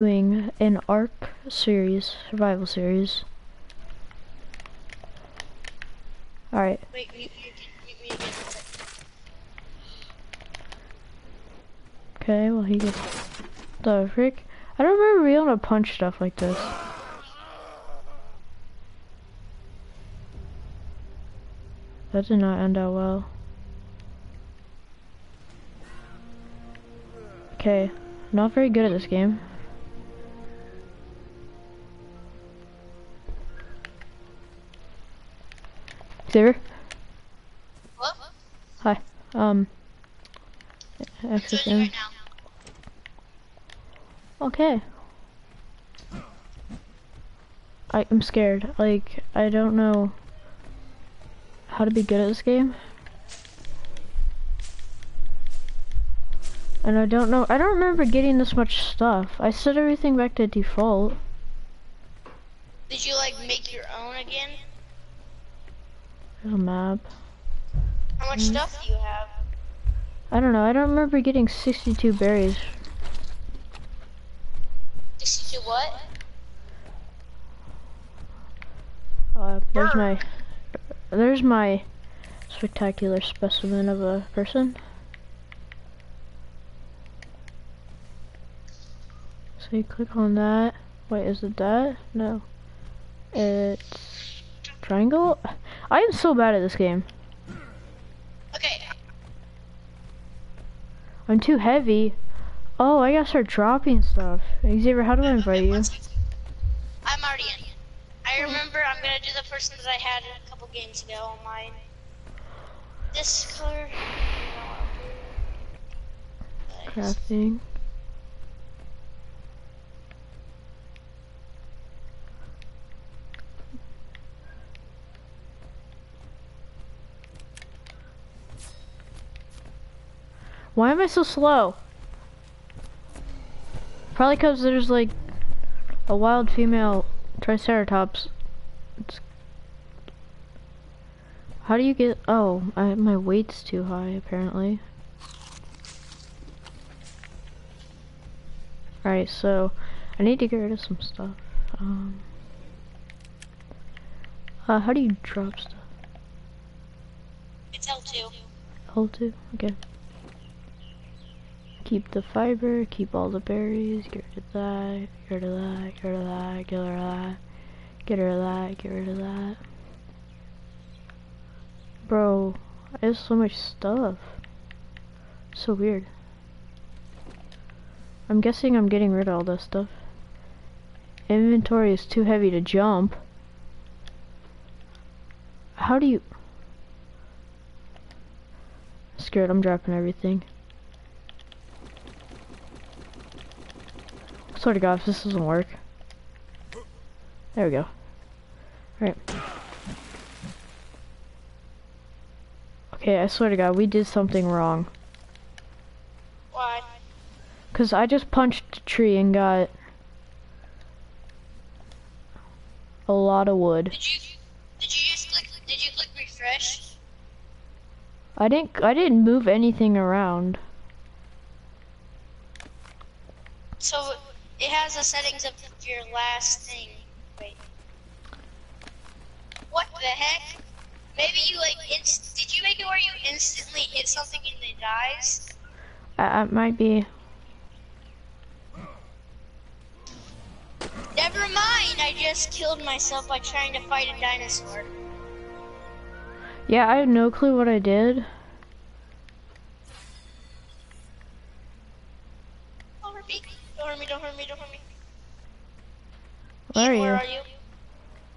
doing an Ark series, survival series. Alright, Wait, mute, mute, mute okay, well he gets the frick. I don't remember being able to punch stuff like this. That did not end out well. Okay, not very good at this game. What? Hi. Um. Access right now. Okay. I am scared. Like, I don't know how to be good at this game. And I don't know, I don't remember getting this much stuff. I set everything back to default. Did you like make your own again? There's a map. How much Mm. stuff do you have? I don't know, I don't remember getting 62 berries. 62 what? Uh, there's my, there's my spectacular specimen of a person. So you click on that. Wait, is it that? No. It's triangle? I am so bad at this game. Okay, I'm too heavy. Oh, I gotta start dropping stuff. Xavier, how do I invite you? I'm already in. I remember I'm gonna do the person that I had a couple games ago on mine. This color. Crafting. Why am I so slow? Probably because there's like a wild female triceratops. It's... How do you get? Oh, I, my weight's too high apparently. Alright, so I need to get rid of some stuff. Um, uh, how do you drop stuff? It's L2. Hold to? Okay. Keep the fiber, keep all the berries, get rid of that, get rid of that, get rid of that, get rid of that, get rid of that, get rid of that. Bro, I have so much stuff. So weird. I'm guessing I'm getting rid of all this stuff. Inventory is too heavy to jump. How do you... Scared, I'm dropping everything. Swear to God, if this doesn't work. There we go. Alright. Okay, I swear to God, we did something wrong. Why? Cause I just punched a tree and got a lot of wood. Did you did you just click did you click refresh? I didn't I didn't move anything around. So it has the settings of your last thing. Wait. What the heck? Maybe you like inst did you make it where you instantly hit something and it dies? I, I might be. Never mind, I just killed myself by trying to fight a dinosaur. Yeah, I have no clue what I did. Me. Don't hurt me, don't hurt me, don't hurt me. Where are Where you? are you?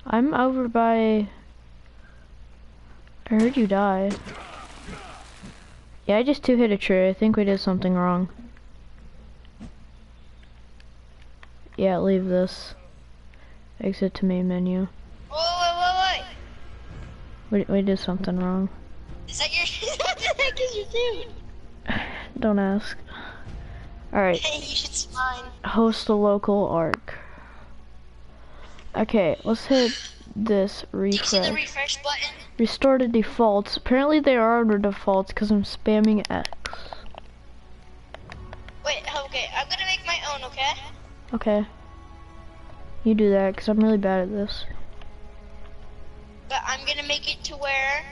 I'm over by. I heard you die. Yeah, I just two hit a tree. I think we did something wrong. Yeah, leave this. Exit to main menu. Wait, wait, wait, We, we did something wrong. Is that your what the heck is your dude? Don't ask. Alright, Hey, you should smile. host a local Ark. Okay, let's hit this Do you see the refresh. refresh button? Restore to defaults. Apparently they are the defaults because I'm spamming X. Wait, okay, I'm gonna make my own, okay? Okay. You do that, because I'm really bad at this. But I'm gonna make it to where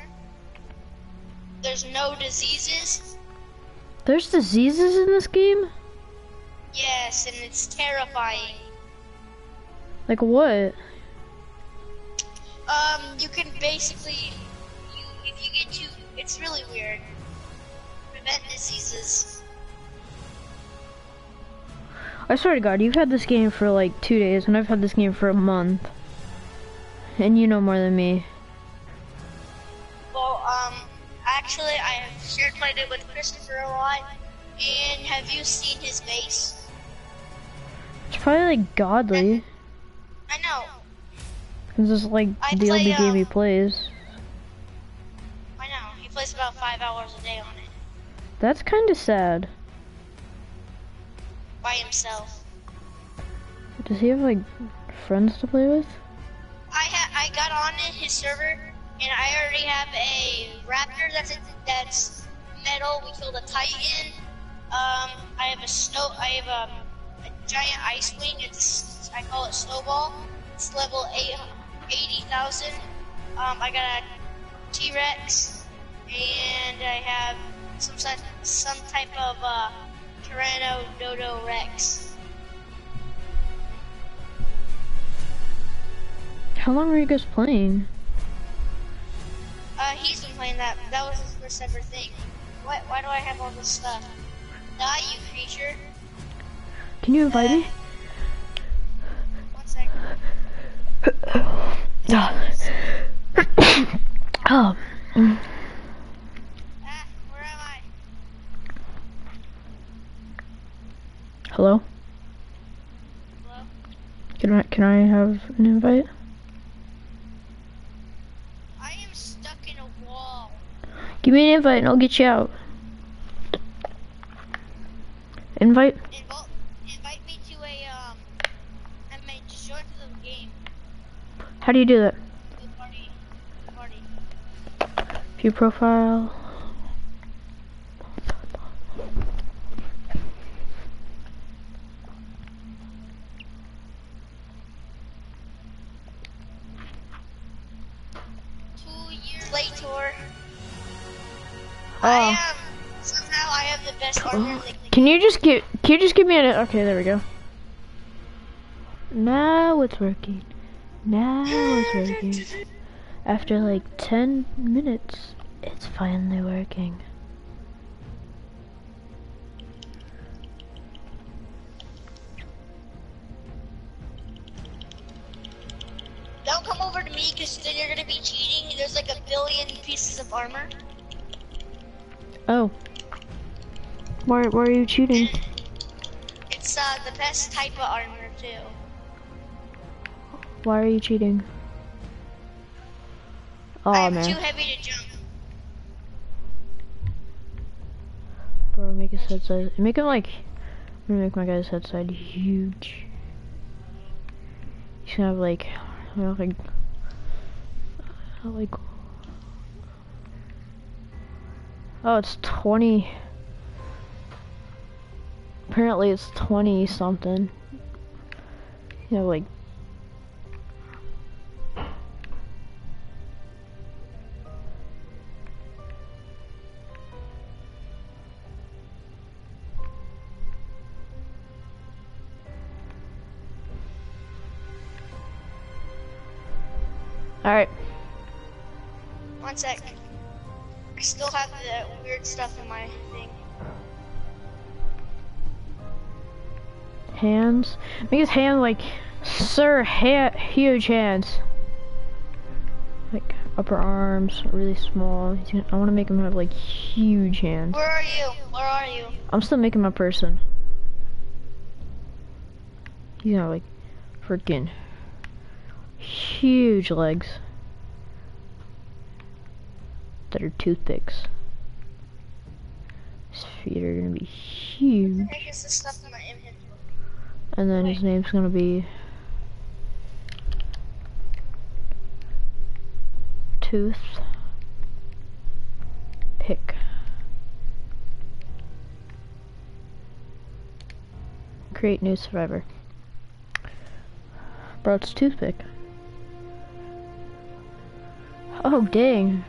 there's no diseases. There's diseases in this game? Yes, and it's terrifying. Like what? Um, you can basically, you, if you get to, it's really weird. Prevent diseases. I swear to God, you've had this game for like two days, and I've had this game for a month. And you know more than me. Well, um, actually, I have shared played it with Christopher a lot. And have you seen his face? Probably like godly. I know. Cause it's like I the play, only game he um, plays. I know. He plays about five hours a day on it That's kinda sad. by himself. Does he have like friends to play with? I ha- I got on his server, and I already have a raptor that's a, that's metal. We killed a titan. Um, I have a snow. I have a, a giant ice wing. It's I call it snowball. It's level eight eighty thousand. Um, I got a T-Rex, and I have some type some type of uh, Tyranno Dodo Rex. How long were you guys playing? Uh, he's been playing that. That was his first ever thing. Why, why do I have all this stuff? Die, you creature. Can you invite me? One sec. oh. mm. Ah, where am I? Hello? Hello? Can I can I have an invite? I am stuck in a wall. Give me an invite and I'll get you out. Invite? Invite, invite me to a, um, I mean, just join to the game. How do you do that? The party. The party. View profile. Two years later. Oh. I Oh. am, somehow I have the best oh. armor Can you just give can you just give me an okay, there we go. Now it's working. Now it's working. After like 10 minutes, it's finally working. Don't come over to me because then you're gonna be cheating. There's like a billion pieces of armor. Oh. Why, why are you cheating? It's uh the best type of armor too. Why are you cheating? Oh I'm too heavy to jump. Bro, make his head size. Make him like. I'm gonna make my guy's head size huge. He's gonna have like. You know, like. Like. Oh, it's 20. Apparently it's 20 something. You know, like. Stuff in my thing. Hands. Make his hand like. Sir, ha huge hands. Like upper arms, really small. He's gonna, I want to make him have like huge hands. Where are you? Where are you? I'm still making my person. He's got like freaking huge legs that are toothpicks. His feet are gonna be huge, I guess the stuff in my and then his name's gonna be Tooth Pick. Create new survivor. Bro, it's toothpick. Oh, dang.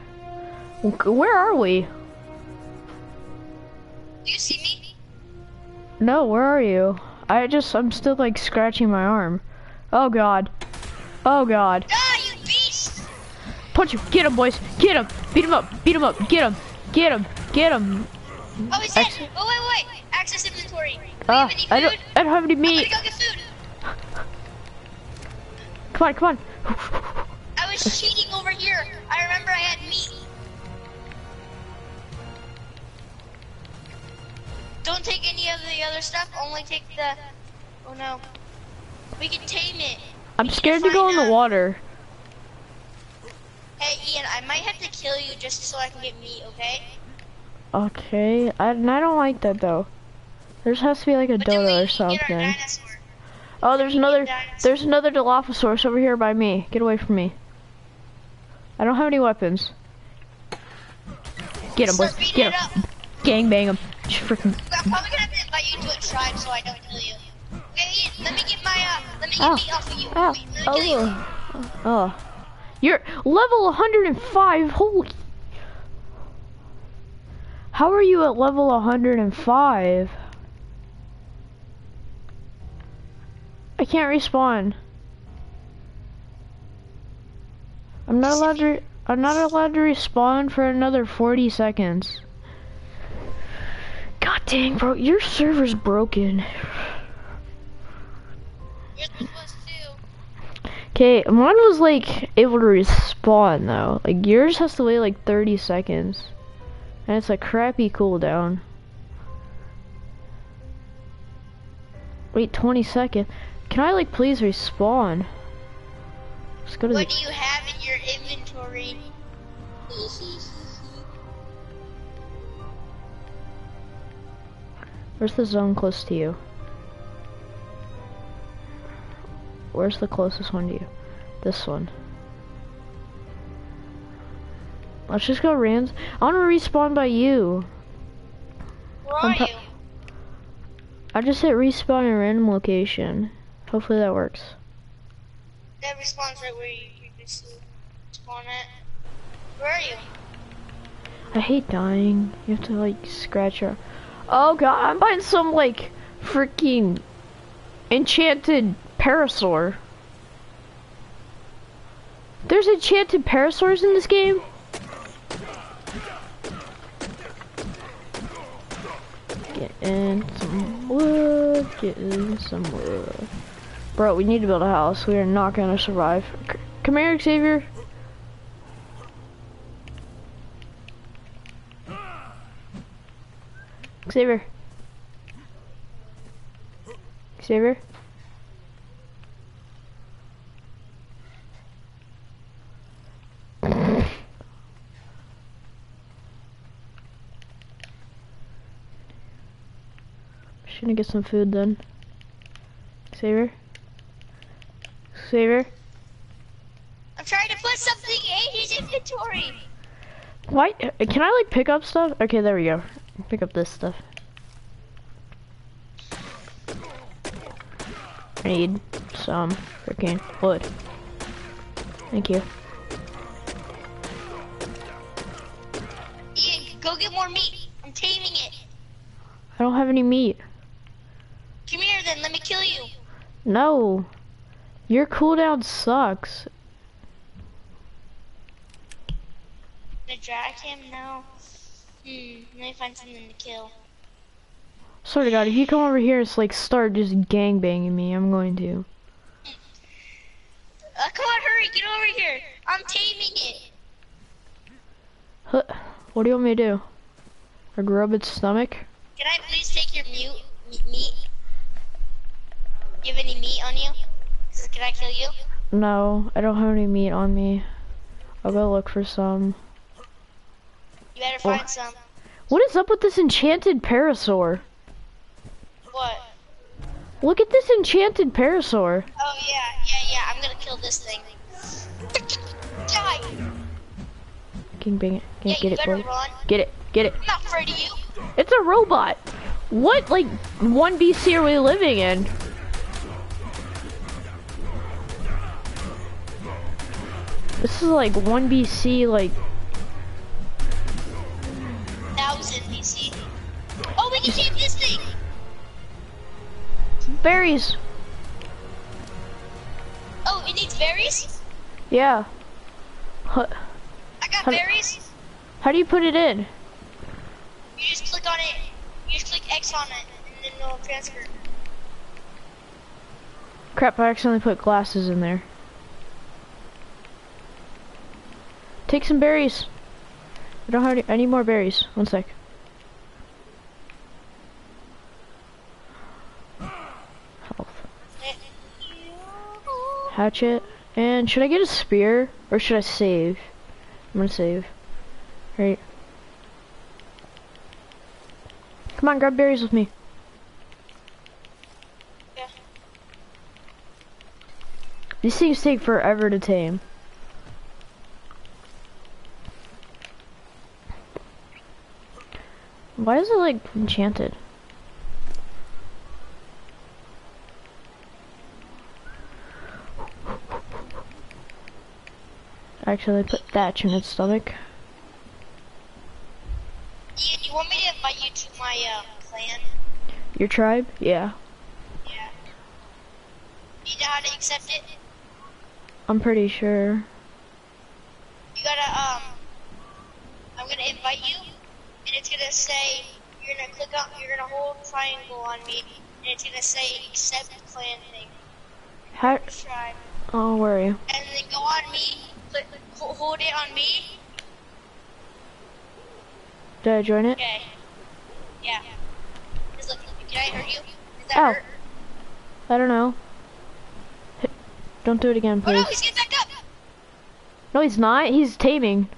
Where are we? Do you see me? No, where are you? I just, I'm still like scratching my arm. Oh god. Oh god. Ah, you beast! Punch him. Get him, boys. Get him. Beat him up. Beat him up. Get him. Get him. Get him. Oh, he's dead. Oh, wait, wait. Access inventory. Do any I don't. I don't have any I'm gonna meat. go get food. Come on, come on. I was cheating over here. I remember I had meat. Don't take any of the other stuff. Only take the. Oh no. We can tame it. I'm scared to go in the water. Hey Ian, I might have to kill you just so I can get meat. Okay? Okay, I, and I don't like that though. There has to be like a But dodo or can get our something. Oh, there's another, there's another Dilophosaurus over here by me. Get away from me. I don't have any weapons. Get him, boys. Get him. Gang bang him. Freaking. I'm probably gonna have to invite you to a tribe so I don't kill you. Okay, let me get my uh, let me get Ow. meat off of you. Ow. Wait, me kill you. Oh. Oh. You're level 105. Holy. How are you at level 105? I can't respawn. I'm not allowed to. I'm not allowed to respawn for another 40 seconds. God dang, bro, your server's broken. Yours was too. Okay, mine was like able to respawn though. Like yours has to wait like 30 seconds. And it's a crappy cooldown. Wait 20 seconds. Can I like please respawn? Let's go to What the do you have in your inventory? Where's the zone close to you? Where's the closest one to you? This one. Let's just go rans. I want to respawn by you. Where are you? I just hit respawn in a random location. Hopefully that works. That responds right where you, you spawn at. Where are you? I hate dying. You have to like scratch your. Oh god, I'm buying some like freaking enchanted parasaur. There's enchanted parasaurs in this game? Get in some wood, get in some wood. Bro, we need to build a house. We are not gonna survive. C- Come here, Xavier. Xavier. Xavier. Just gonna get some food then. Xavier. Xavier. I'm trying to put something in his inventory. Why? uh, Can I like pick up stuff? Okay, there we go. Pick up this stuff. I need some freaking wood. Thank you. Ian, go get more meat. I'm taming it. I don't have any meat. Come here then, let me kill you. No. Your cooldown sucks. To drag him now. Hmm, let me find something to kill. Swear to God, if you come over here, it's like start just gangbanging me. I'm going to. Uh, come on, hurry, get over here. I'm taming it. Huh. What do you want me to do? Like rub its stomach? Can I please take your mute me- meat? You have any meat on you? Can I kill you? No, I don't have any meat on me. I'll go look for some. You better Oh. some. What is up with this enchanted parasaur? What? Look at this enchanted parasaur. Oh yeah, yeah, yeah. I'm gonna kill this thing. Die. King bang it. Can't you get it, boy. run. Get it. Get it. I'm not afraid of you. It's a robot. What like one BC are we living in? This is like 1 BC, like, we can keep this thing. berries. Oh, it needs berries. Yeah. Huh. I got How do- berries. How do you put it in? You just click on it. You just click X on it, and then it'll transfer. Crap, I accidentally put glasses in there. Take some berries. I don't have any, need more berries. One sec. Hatchet. And should I get a spear? Or should I save? I'm gonna save. Right. Come on, grab berries with me. Yeah. These things take forever to tame. Why is it like enchanted? Actually, put thatch in its stomach. Ian, you want me to invite you to my uh, clan? Your tribe? Yeah. Yeah. You know how to accept it? I'm pretty sure. You gotta um. I'm gonna invite you, and it's gonna say you're gonna click on. You're gonna hold triangle on me, and it's gonna say accept clan thing. How? Tribe. Oh, where are you? And then go on me. Click, hold it on me. Did I join it? Okay. Yeah. Just look. Can I hurt you? Does that Ow. hurt? I don't know. Don't do it again, Oh no, please. he's getting back up. No, he's not. He's taming.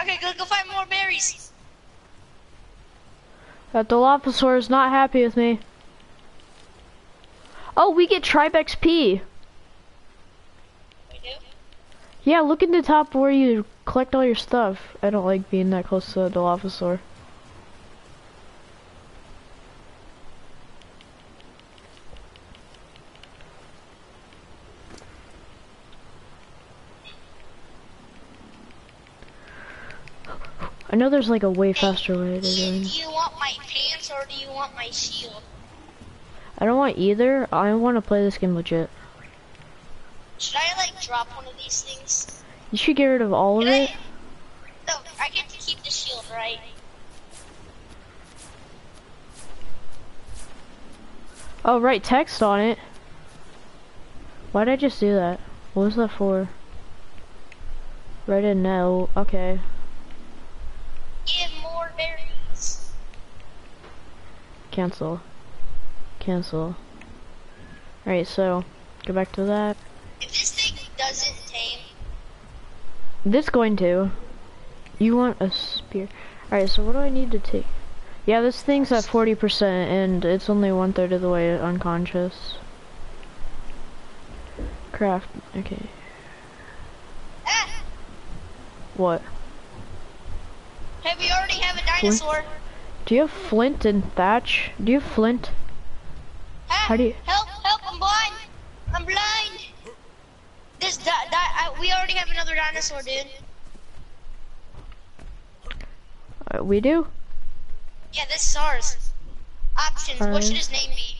Okay, go go find more berries. That Dilophosaur is not happy with me. Oh, we get Tribe XP. We do. Yeah, look in the top where you collect all your stuff. I don't like being that close to the Dilophosaur. I know there's like a way faster way to do it. do you want my pants or do you want my shield? I don't want either. I want to play this game legit. Should I like drop one of these things? You should get rid of all of Can it. I? No, I get to keep the shield, right? Oh, right, text on it. Why'd I just do that? What was that for? Write a no. Okay. Give more berries. Cancel. Cancel. Alright, so, go back to that. If this thing doesn't tame, This going to. You want a spear. Alright, so what do I need to take? Yeah, this thing's at 40% and it's only one third of the way unconscious. Craft. Okay. ah, What? hey, we already have a dinosaur. Do you have flint and thatch? Do you have flint? How do you- help? Help! I'm blind. I'm blind. This di- di- we already have another dinosaur, dude. Uh, we do? Yeah, this is ours. Options. What should his name be?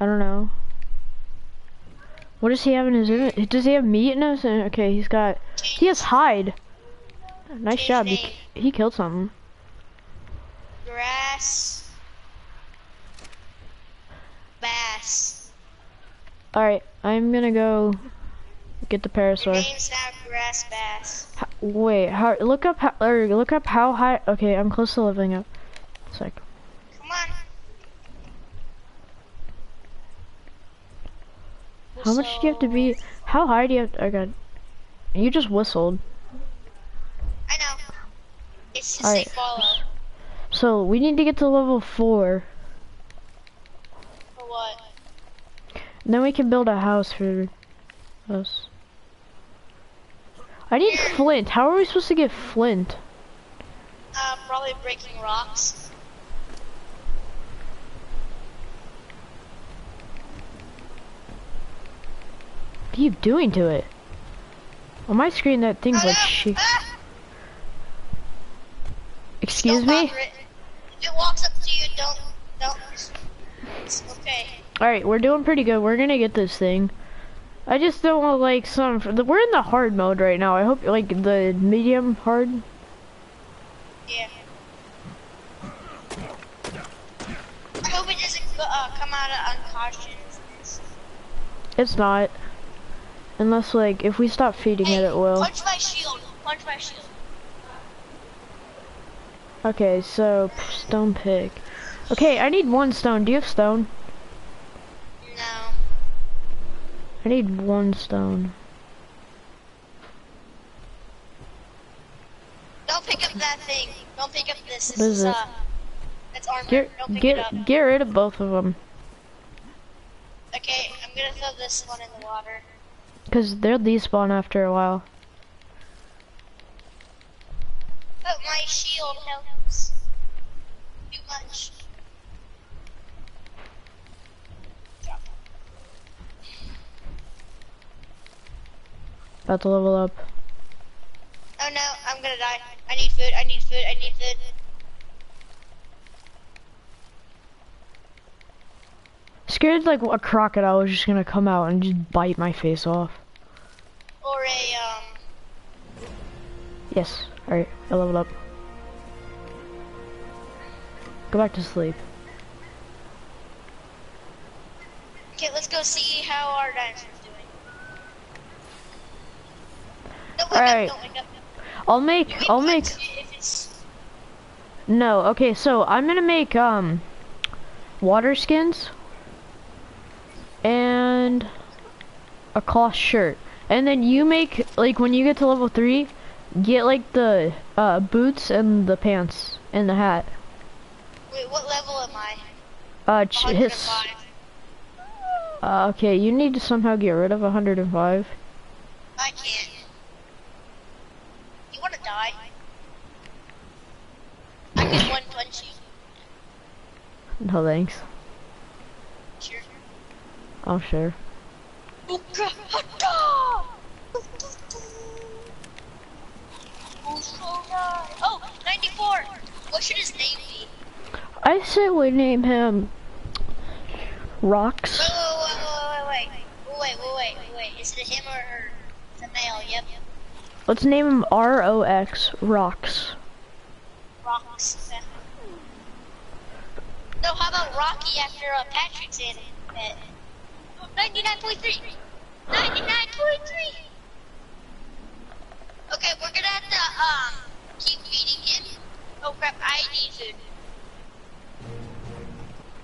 I don't know. What does he have in his inventory? Does he have meat in his? Okay, he's got. He has hide. Nice Change job. He, he killed something. Grass. Bass. Alright, I'm gonna go get the Your parasaur. name's Grass Bass. H- wait, how, look up how, or look up how high. Okay, I'm close to leveling up. Sec. Come on. How much do you have to be? How high do you have? To, oh god, you just whistled. I know. It's just Alright. say follow. So we need to get to level four, For what? Then we can build a house for us. I need flint. How are we supposed to get flint? Uh, probably breaking rocks. What are you doing to it? On my screen, that thing's like Ah, shit. ah, Excuse don't me? it. If it walks up to you, don't, don't. It's okay. Alright, we're doing pretty good. We're gonna get this thing. I just don't want like some. We're in the hard mode right now. I hope like the medium hard. Yeah. I hope it doesn't uh, come out of unconscious. It's not. Unless like if we stop feeding Hey, it, it will. punch my shield. Punch my shield. Okay, so stone pick. Okay, I need one stone. Do you have stone? No. I need one stone. Don't pick up that thing. Don't pick up this. This What is uh, that's armor. Get Don't pick it up. get get rid of both of them, Okay, I'm gonna throw this one in the water. cause they'll despawn after a while. But my shield helps. Too much. Drop. About to level up. Oh no, I'm gonna die. I need food, I need food, I need food. Scared like a crocodile was just gonna come out and just bite my face off. Or a, um, Yes. Alright, I leveled up. Go back to sleep. okay, let's go see how our dinosaur's doing. Alright. up, don't wake up. I'll make I'll make punch it If it's, no, okay, so I'm gonna make um water skins and a cloth shirt. And then you make like when you get to level three, get like the uh boots and the pants and the hat. wait, what level am I? Uh ch- his uh, okay, you need to somehow get rid of 105. I can't. You wanna die? I can one punch you. No thanks. Sure. I'm sure. Oh, so nice. Oh, 94! What should his name be? I say we name him Rocks. Wait, wait, wait, wait, wait, wait, wait, wait, wait, wait. Is it him or her? It's a male, yep. Let's name him R O X Rocks. Rocks. So how about Rocky after uh, Patrick's in it? 99.3! 99.3! Okay, we're gonna have to, um, keep feeding him. Oh crap, I need food.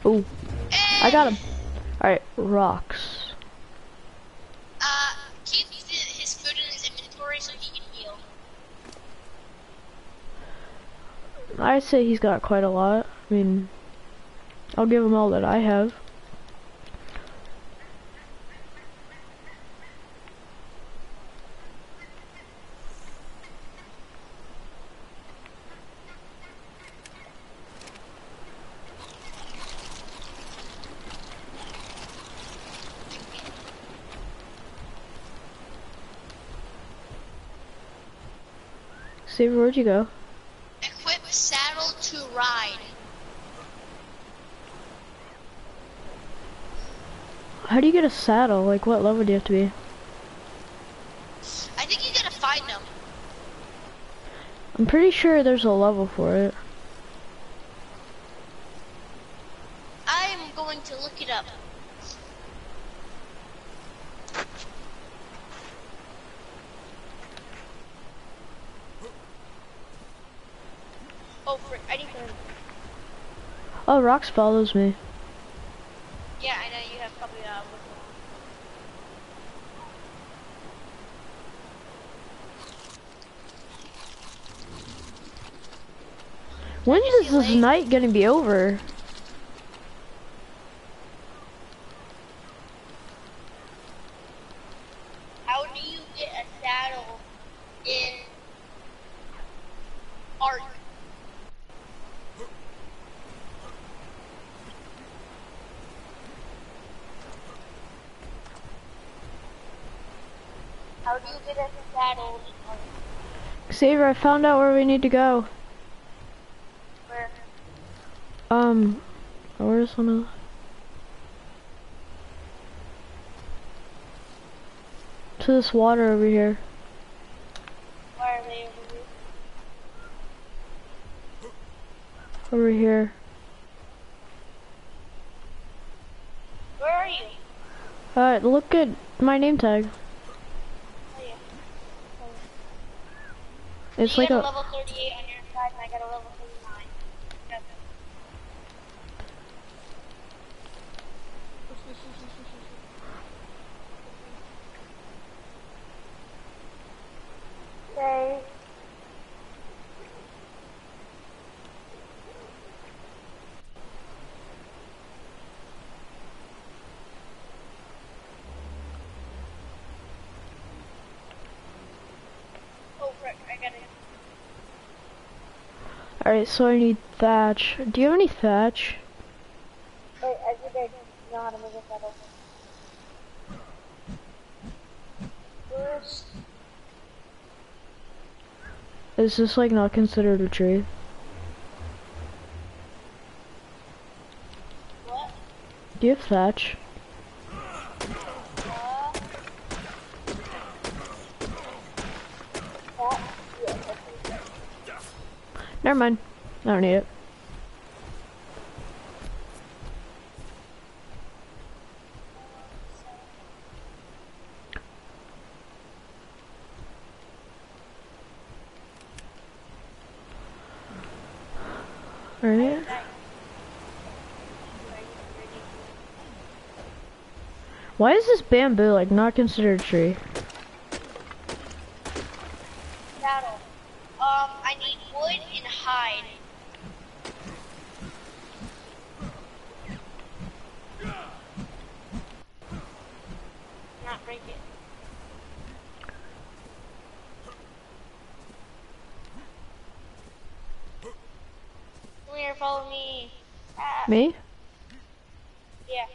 Ooh, Hey! I got him. Alright, Rocks. Uh, keep th- his food in his inventory so he can heal. I say he's got quite a lot. I mean, I'll give him all that I have. Where'd you go? Equip saddle to ride. How do you get a saddle? Like, what level do you have to be? I think you gotta find them. I'm pretty sure there's a level for it. I'm going to look it up. Oh, frick, I need to. Oh, Rocks follows me. Yeah, I know you have probably uh. When is this night gonna be over? How do you get a saddle in Ark? How do you get a saddle? Xavier, I found out where we need to go. Where? Um, To this water over here. Why are they over here? Over here. Where are you? Uh, look at my name tag. Oh yeah. It's you like a... a level 38 on your side, and I got a level 39. Yep. Okay. Oh, frick, I got it. Alright, so I need thatch. Do you have any thatch? Wait, I think I know how to make a saddle. First, Is this like not considered a tree? what? Do you have thatch? Uh, that, yeah, I think so. Never mind. I don't need it. Why is this bamboo like not considered a tree? Saddle. Um, I need wood and hide. Not break it. Come here, follow me. Ah, Me? yeah.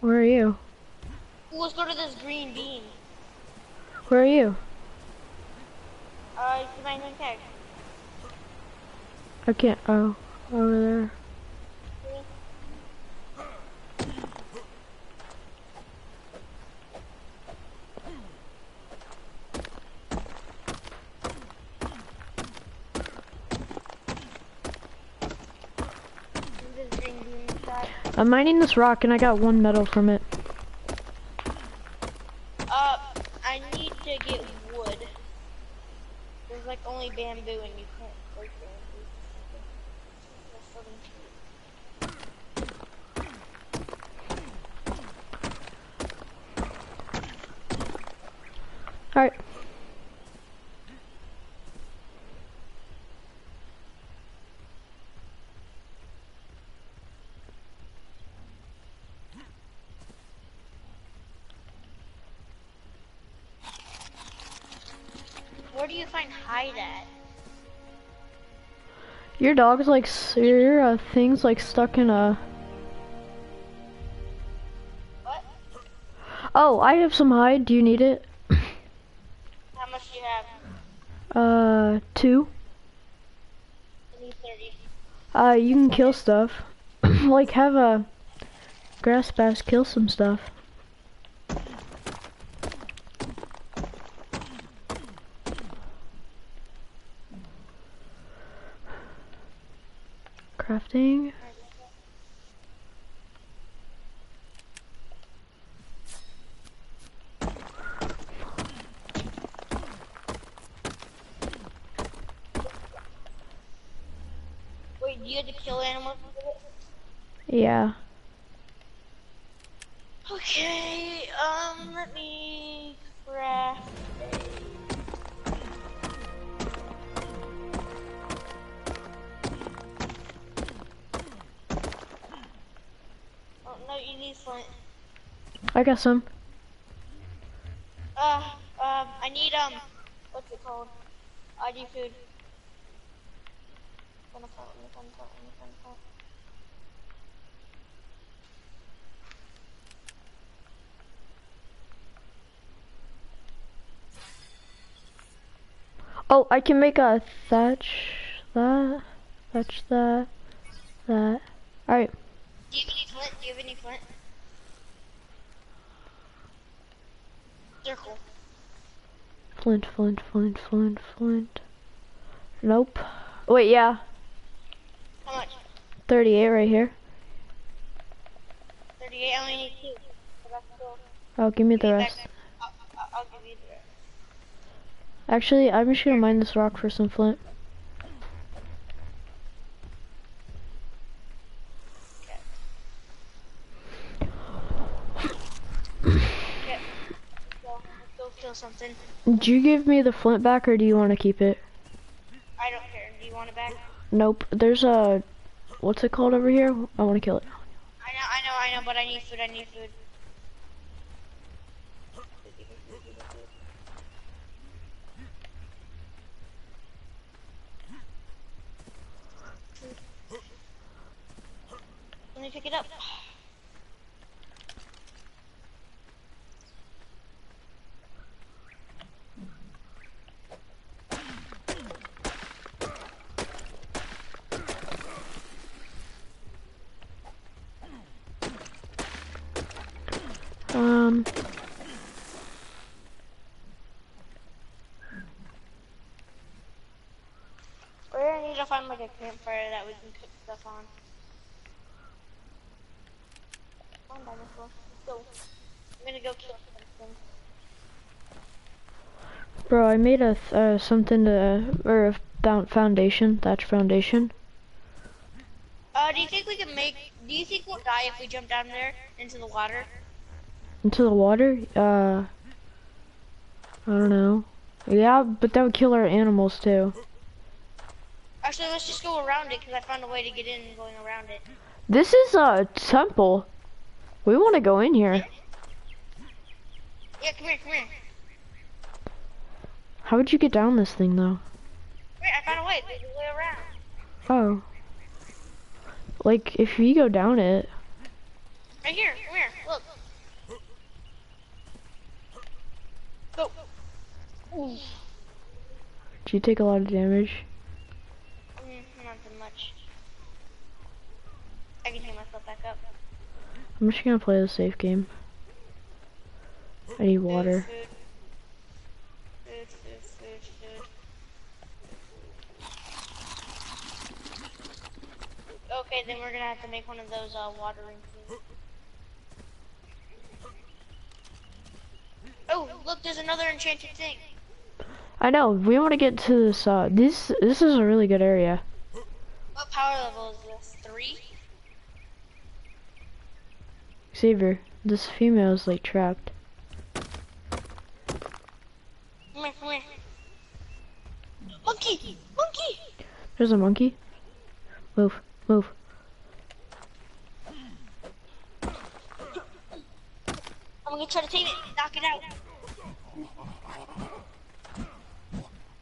Where are you? Ooh, let's go to this green bean. Where are you? Uh, it's my name tag. I can't. Oh, over there. I'm mining this rock and I got one metal from it. Uh, I need to get wood. There's like only bamboo and you can't break bamboo. That's something. Alright. Where do you find hide at? Your dog's like, your uh, thing's like stuck in a... What? Oh, I have some hide. Do you need it? How much do you have? Uh, two. I need 30. Uh, you can kill stuff. like, have a grass bass kill some stuff. Crafting. Got some. Uh, um, I need, um, what's it called? ID food. Find a flint, let me find a flint, let me find a flint. Oh, I can make a thatch that, thatch that, that. Alright. Do you have any flint? Do you have any flint? Circle. Flint, flint, flint, flint, flint. Nope. Wait, yeah. How much? 38 right here. 38. I only need two. So that's cool. Oh, give me the rest. I'll, I'll- I'll give you the rest. Actually, I'm just gonna mine this rock for some flint. Okay. So, let's go kill something. Did you give me the flint back or do you want to keep it? I don't care. Do you want it back? Nope. There's a, what's it called over here? I want to kill it. I know, I know, I know, but I need food, I need food. Let me pick it up. Um, We're gonna need to find like a campfire that we can cook stuff on. Come on, dinosaur. Let's go. I'm gonna go kill something. bro, I made a, uh, something to, or a found foundation, thatch foundation. Uh, do you think we can make? Do you think we'll die if we jump down there into the water? Into the water? Uh, I don't know. Yeah, but that would kill our animals too. Actually, let's just go around it because I found a way to get in going around it. This is a temple. We want to go in here. Yeah, come here, come here. How would you get down this thing though? Wait, I found a way. There's a way around. Oh. Like, if you go down it, Right here, come here. Look. Go. Do you take a lot of damage? Mm, not that much. I can heal myself back up. I'm just gonna play the safe game. I need water. Food, food, food. Okay, then we're gonna have to make one of those uh, watering things. Oh, look, there's another enchanted thing. I know, we want to get to this, uh, this, this is a really good area. What power level is this? Three? Xavier, this female is like trapped. Come here, come here. Monkey! Monkey! There's a monkey. Move, move. I'm gonna try to tame it, knock it out.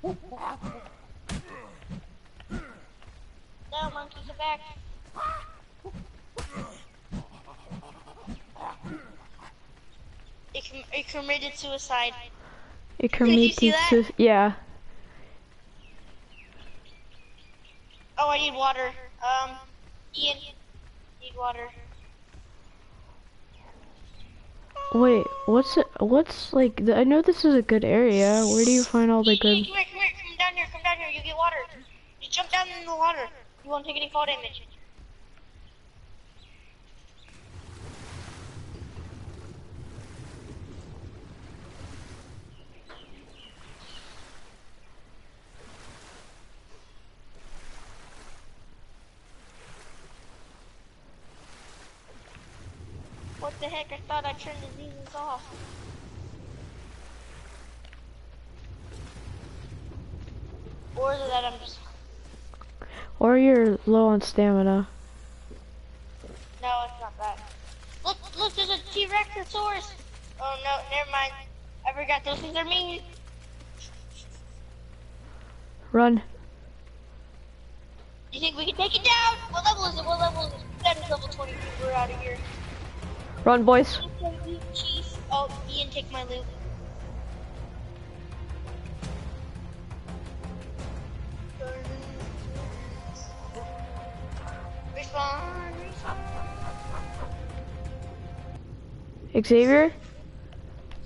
No, monkey, get back. It, com it committed suicide. It Did you see committed that? to, yeah. Oh, I need water. Um, Ian, need water. Wait, what's it, what's like, the, I know this is a good area. Where do you find all the good, come here, come here, come down here, come down here. You get water. You jump down in the water. You won't take any fall damage. The heck? I thought I turned the seasons off. Or is it that I'm just... or you're low on stamina. No, it's not that. Look, look, there's a T-Rexosaurus. Oh no, never mind. I forgot those things are mean. Run. You think we can take it down? What level is it? What level is it? That is level 22. We're out of here. Run, boys. Oh, Ian, take my loot. Xavier?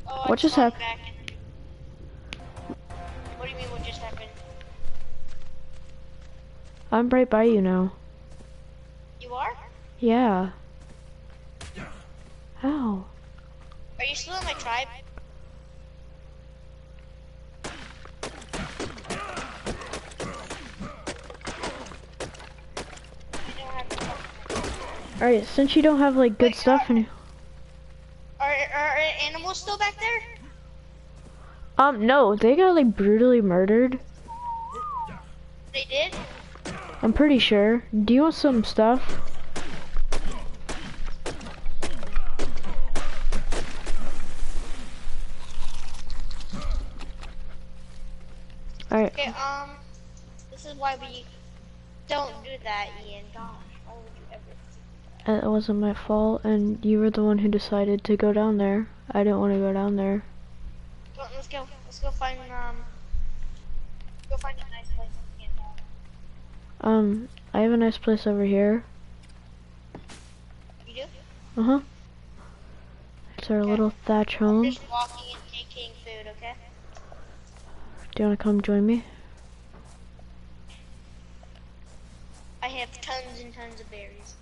Oh, what just happened? What do you mean what just happened? I'm right by you now. You are? Yeah. Alright, since you don't have like good Wait, stuff uh, and Are are animals still back there? um no, they got like brutally murdered. They did. I'm pretty sure. Do you want some stuff? Alright, Okay. Um. This is why we don't do that, Ian. Gosh, why would you ever? It wasn't my fault and you were the one who decided to go down there. I didn't want to go down there. Let's go. Let's go find um. Go find a nice place. to camp out. Um, I have a nice place over here. You do? Uh-huh. It's our Okay. little thatch I'm home. just walking and taking food. Okay. Do you want to come join me? I have tons and tons of berries.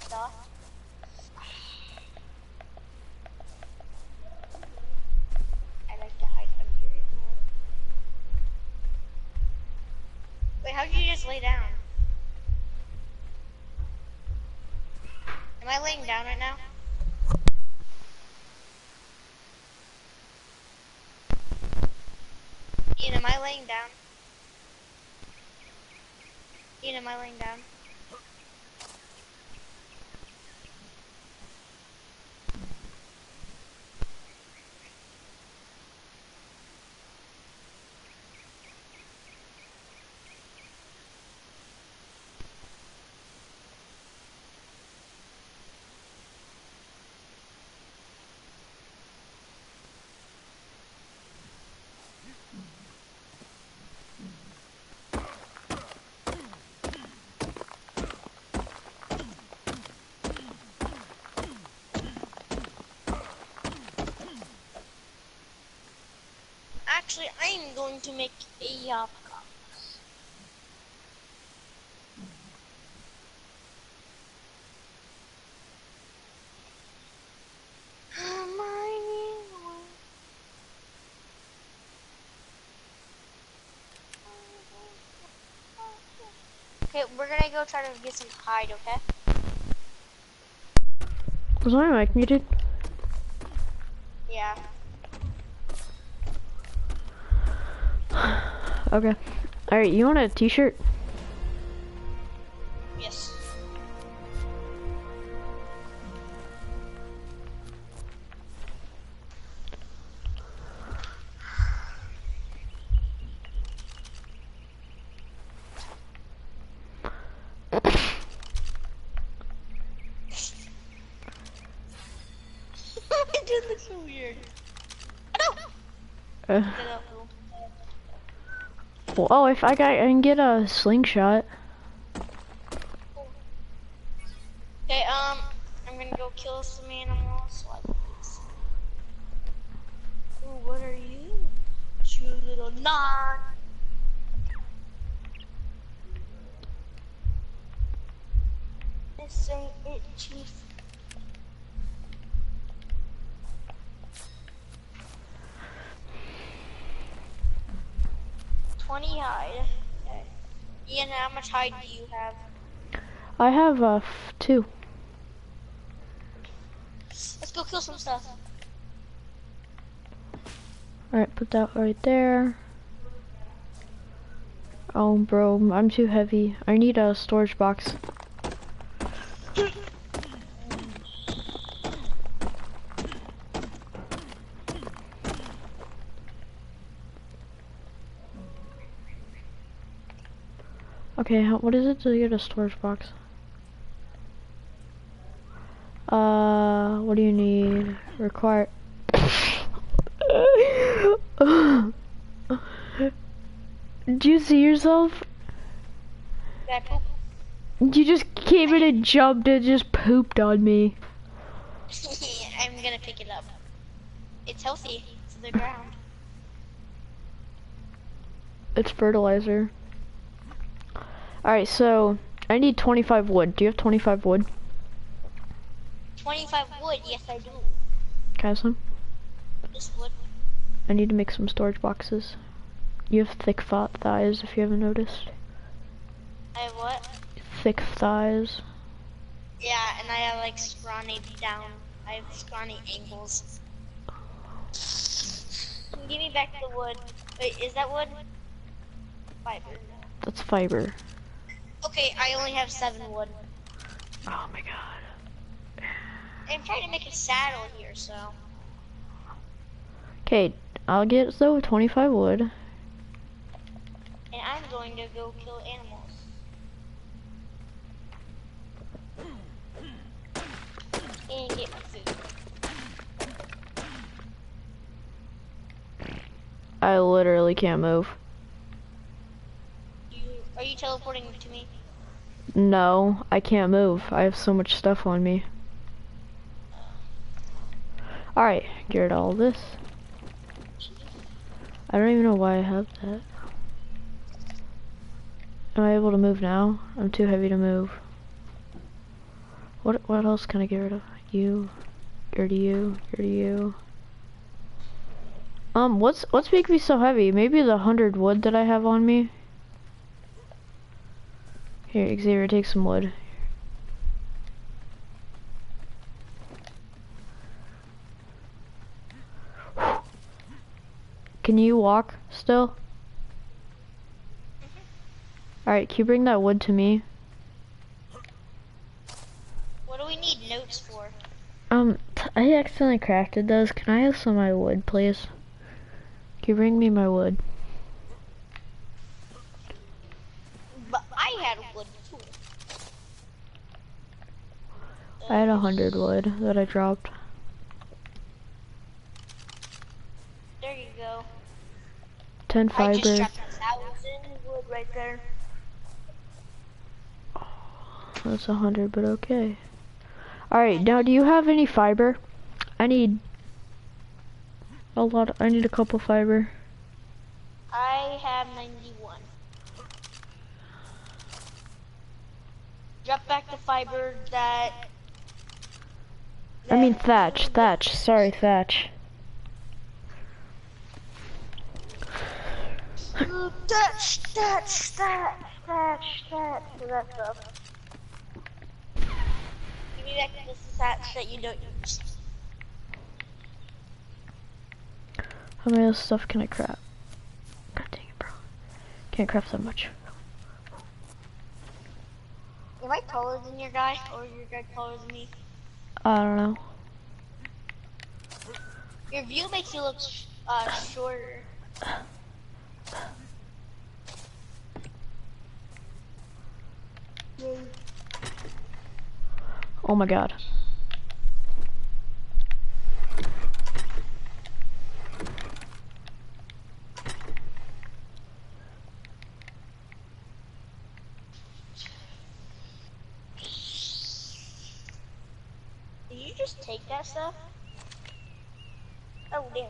Stuff. I like to hide under it. Wait, how did you just lay down? Am I laying down right now? Ian, am I laying down? Ian, am I laying down? Actually, I'm going to make a yapka. Okay, we're gonna go try to get some hide, okay? Was mic muted? Yeah. Okay. Alright, you want a t-shirt? If I got, I can get a slingshot. Okay, um, I'm gonna go kill some animals like this. Ooh, what are you? You little non. This ain't it, chief. Twenty hide. Okay. Ian, how much hide do you have? I have, uh, f- two. Let's go kill some stuff. Alright, put that right there. Oh, bro, I'm too heavy. I need a storage box. Okay, how, what is it to get a storage box? Uh, what do you need? Require. Do you see yourself? Did I poop? You just came in and jumped and just pooped on me. I'm gonna pick it up. It's healthy to the ground. It's fertilizer. Alright, so I need 25 wood. Do you have 25 wood? 25 wood, yes I do. Can I have some? This wood. I need to make some storage boxes. You have thick fat thighs if you haven't noticed. I have what? Thick thighs. Yeah, and I have like scrawny down. I have scrawny ankles. Give me back the wood. Wait, is that wood? Fiber. That's fiber. Okay, I only have seven wood. Oh my god. I'm trying to make a saddle here, so. Okay, I'll get so 25 wood. And I'm going to go kill animals. And get my food. I literally can't move. Are you teleporting to me? No, I can't move. I have so much stuff on me. Alright, get rid of all this. I don't even know why I have that. Am I able to move now? I'm too heavy to move. What what else can I get rid of? You. Get rid of you. Get rid of you. Um, what's what's making me so heavy? Maybe the hundred wood that I have on me. Here, Xavier, take some wood. Can you walk still? Alright, can you bring that wood to me? What do we need notes for? Um, t I accidentally crafted those. Can I have some of my wood, please? Can you bring me my wood? But I had wood too. I had a hundred wood that I dropped. There you go. Ten I just fiber. dropped a thousand wood right there. That's a hundred, but okay. Alright, now do you have any fiber? I need a lot, I need a couple fiber. I have 91. Drop back the fiber that. I mean thatch, thatch, sorry thatch. Thatch, thatch, thatch, thatch, thatch, that stuff. Give me back the thatch that you don't use. How many of this stuff can I craft? God dang it, bro. Can't craft that much. Am I taller than your guy, or your guy taller than me? I don't know. Your view makes you look sh- uh, shorter. Oh my god. Did you just take that stuff? Oh damn.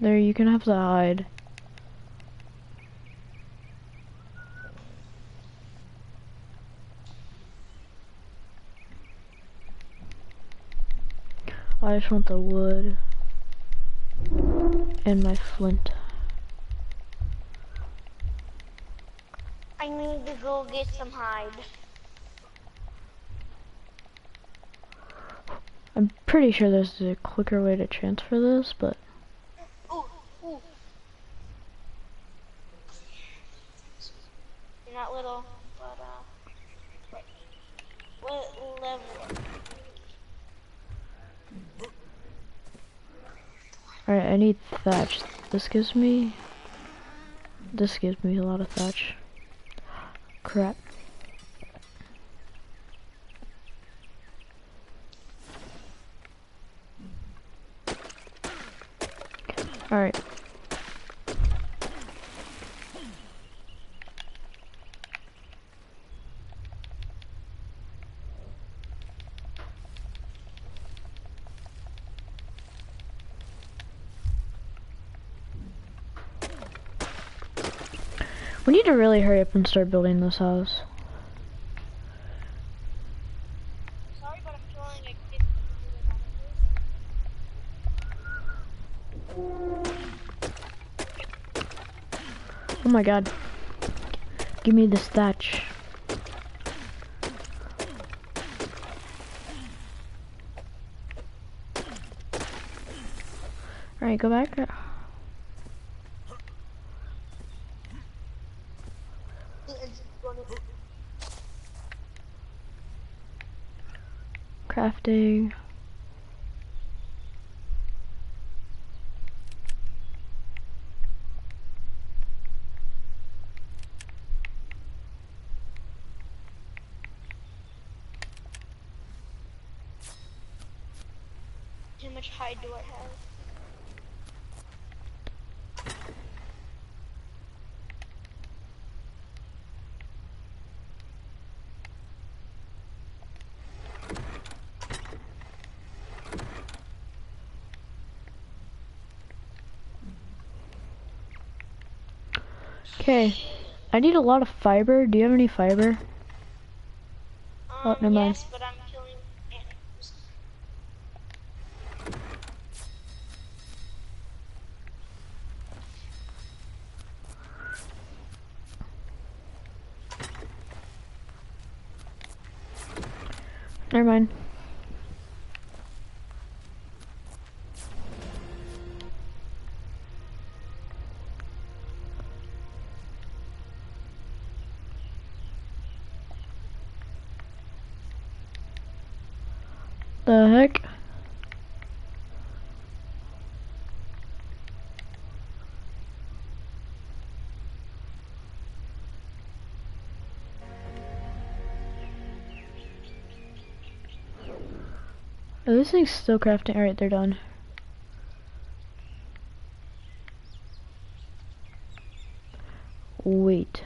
There, you can have the hide. I just want the wood and my flint. I need to go get some hide. I'm pretty sure there's a quicker way to transfer this, but Ooh, ooh. You're not little, but uh. What level? alright, I need thatch. This gives me this gives me a lot of thatch. Crap. Alright. Need to really hurry up and start building this house. Sorry, but I'm feeling like Oh my god. Give me this thatch. Alright, go back. Crafting. How much hide do I have? Okay. I need a lot of fiber. Do you have any fiber? Oh, Um, never mind. yes, but Oh, this thing's still crafting. Alright, they're done. Wait.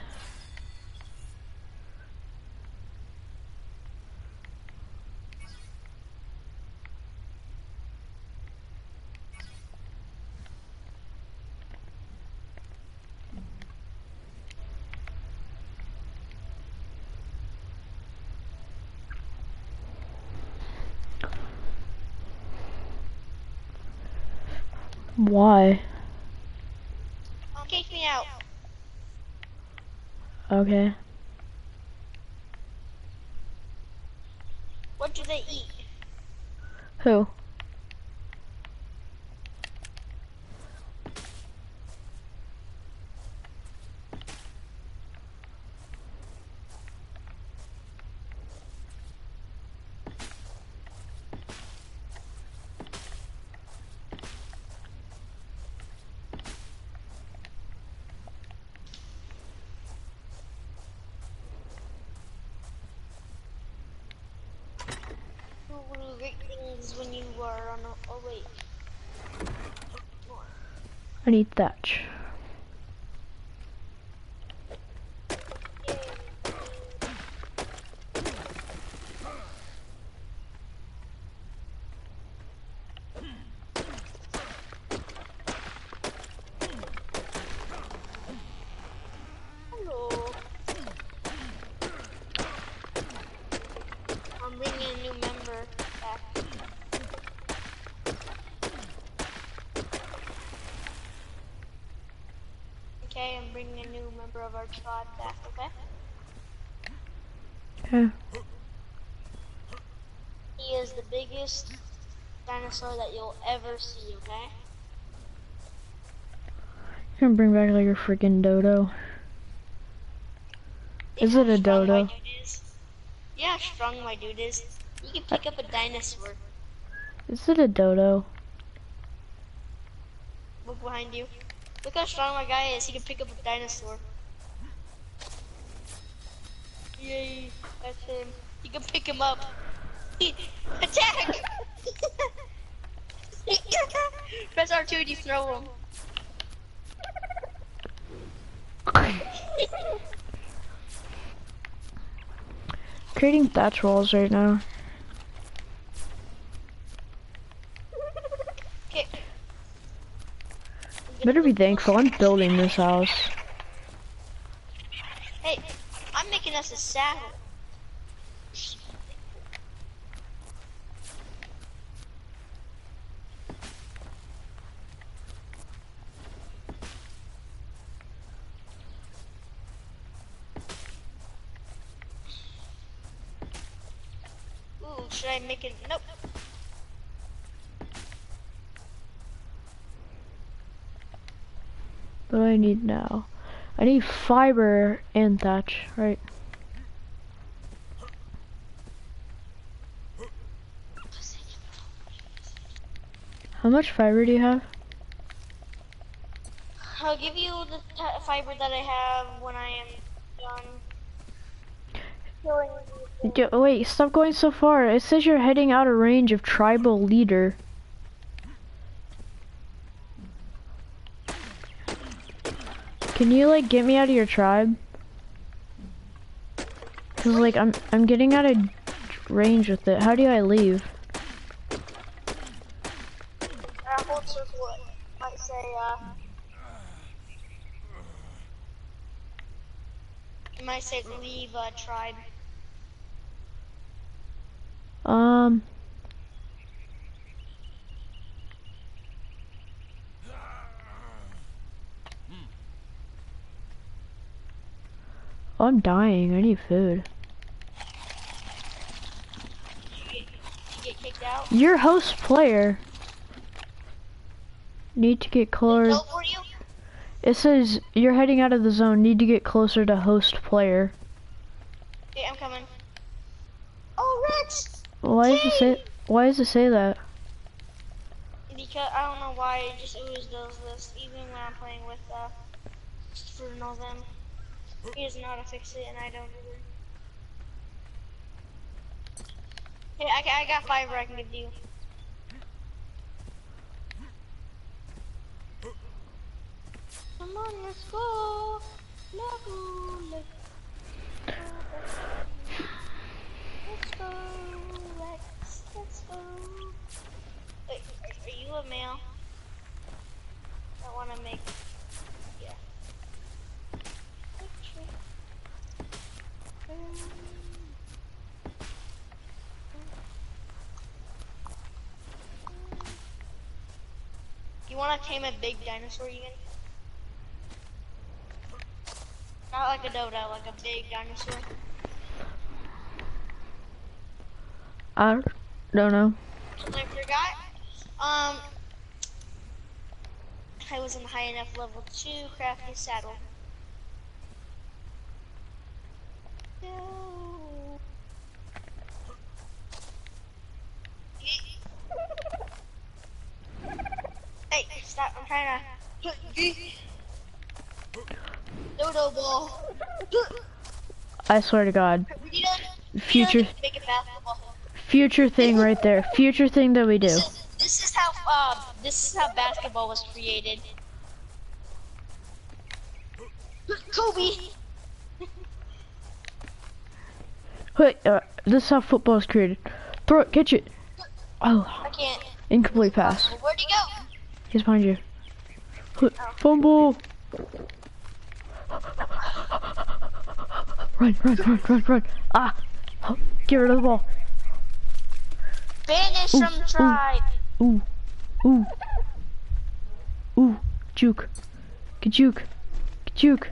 Why? Kick me out. Okay. What do they eat? Who will great things when you are on a, oh wait. I need thatch. Hello. I'm bringing a new member back. Okay, I'm bringing a new member of back, okay? Okay. He is the biggest dinosaur that you'll ever see, okay? You're gonna bring back like a freaking dodo. Is it a dodo? is? Yeah, strong my dude is. You can pick up a dinosaur. Is it a dodo? Look behind you. Look how strong my guy is. He can pick up a dinosaur. Yay, that's him. You can pick him up. Attack! Press R2 to throw him. Creating thatch walls right now. Better be thankful. I'm building this house. Hey, I'm making us a saddle. Ooh, should I make it? Nope. What do I need now? I need fiber and thatch, right? How much fiber do you have? I'll give you the t- fiber that I have when I am done. Killing you. D- wait, stop going so far. It says you're heading out of range of tribal leader. Can you like get me out of your tribe? Cause like I'm I'm getting out of range with it. How do I leave? Uh, hold. Might say, uh. It might say leave uh, tribe. Um. I'm dying. I need food. Your host player. Need to get close. Go for you. It says you're heading out of the zone. Need to get closer to host player. Okay, I'm coming. Oh, Rex! Why does it say? Why does it say that? Because I don't know why it just always does this, even when I'm playing with uh, all them. He doesn't know how to fix it, and I don't either. Hey, I, I got fiber I can give you. Come on, let's go. Let's go. Let's go. Let's go. Rex. Let's go. Wait, are, are you a male? I want to make. Yeah. Picture. Um, You want to tame a big dinosaur, even? Not like a dodo, like a big dinosaur. I don't know. I forgot. Um, I wasn't high enough level to Craft a saddle. No. Hey, stop! I'm trying to. Dodo ball. I swear to God. We need to Future, we need to make a basketball. future thing right there. Future thing that we do. This is, this is how uh, this is how basketball was created. Kobe. Wait, uh, this is how football is created. Throw it, catch it. Oh, I can't. incomplete pass. Where'd he go? He's behind you. Fumble. Run, run, run, run, run. Ah, oh, get rid of the ball. Banish Ooh, from tribe. Ooh, ooh, ooh, juke, get juke, get juke.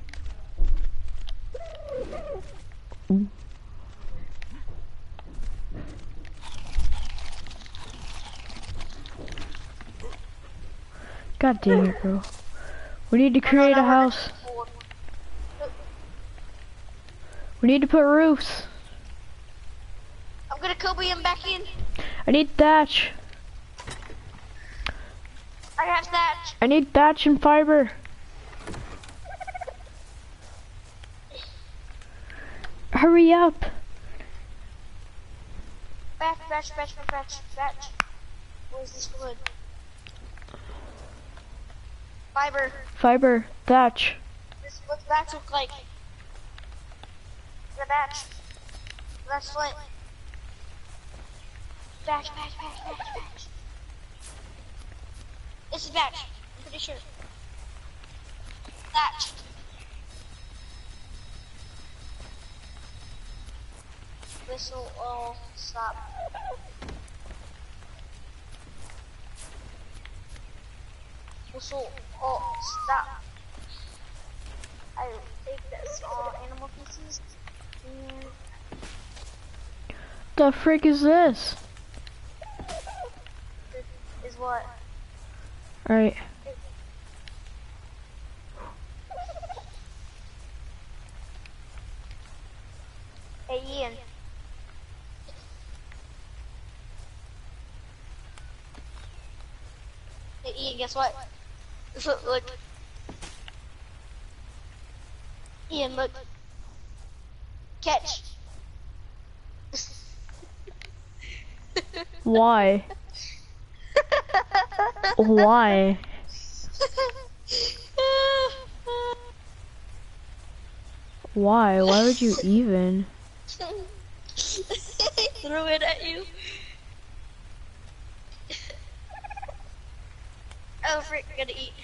Ooh. God damn it, bro. We need to create a house. We need to put roofs. I'm gonna Kobe him back in. I need thatch. I have that. I need thatch and fiber. Hurry up. Batch, batch, batch, batch, batch. Where's this wood? Fiber. Fiber, thatch. This what's batch look like? The batch. That's flint. Batch, batch, batch, batch, batch. This is batch. I'm pretty sure. Thatch. Whistle, oh, stop. Whistle, oh, stop. I take this all animal pieces The freak is this? is what? Alright. Hey Ian. Hey Ian, guess what? Look, look. Ian, look. Catch. Why? Why? Why? Why would you even? Threw it at you. oh, frick, Gonna eat.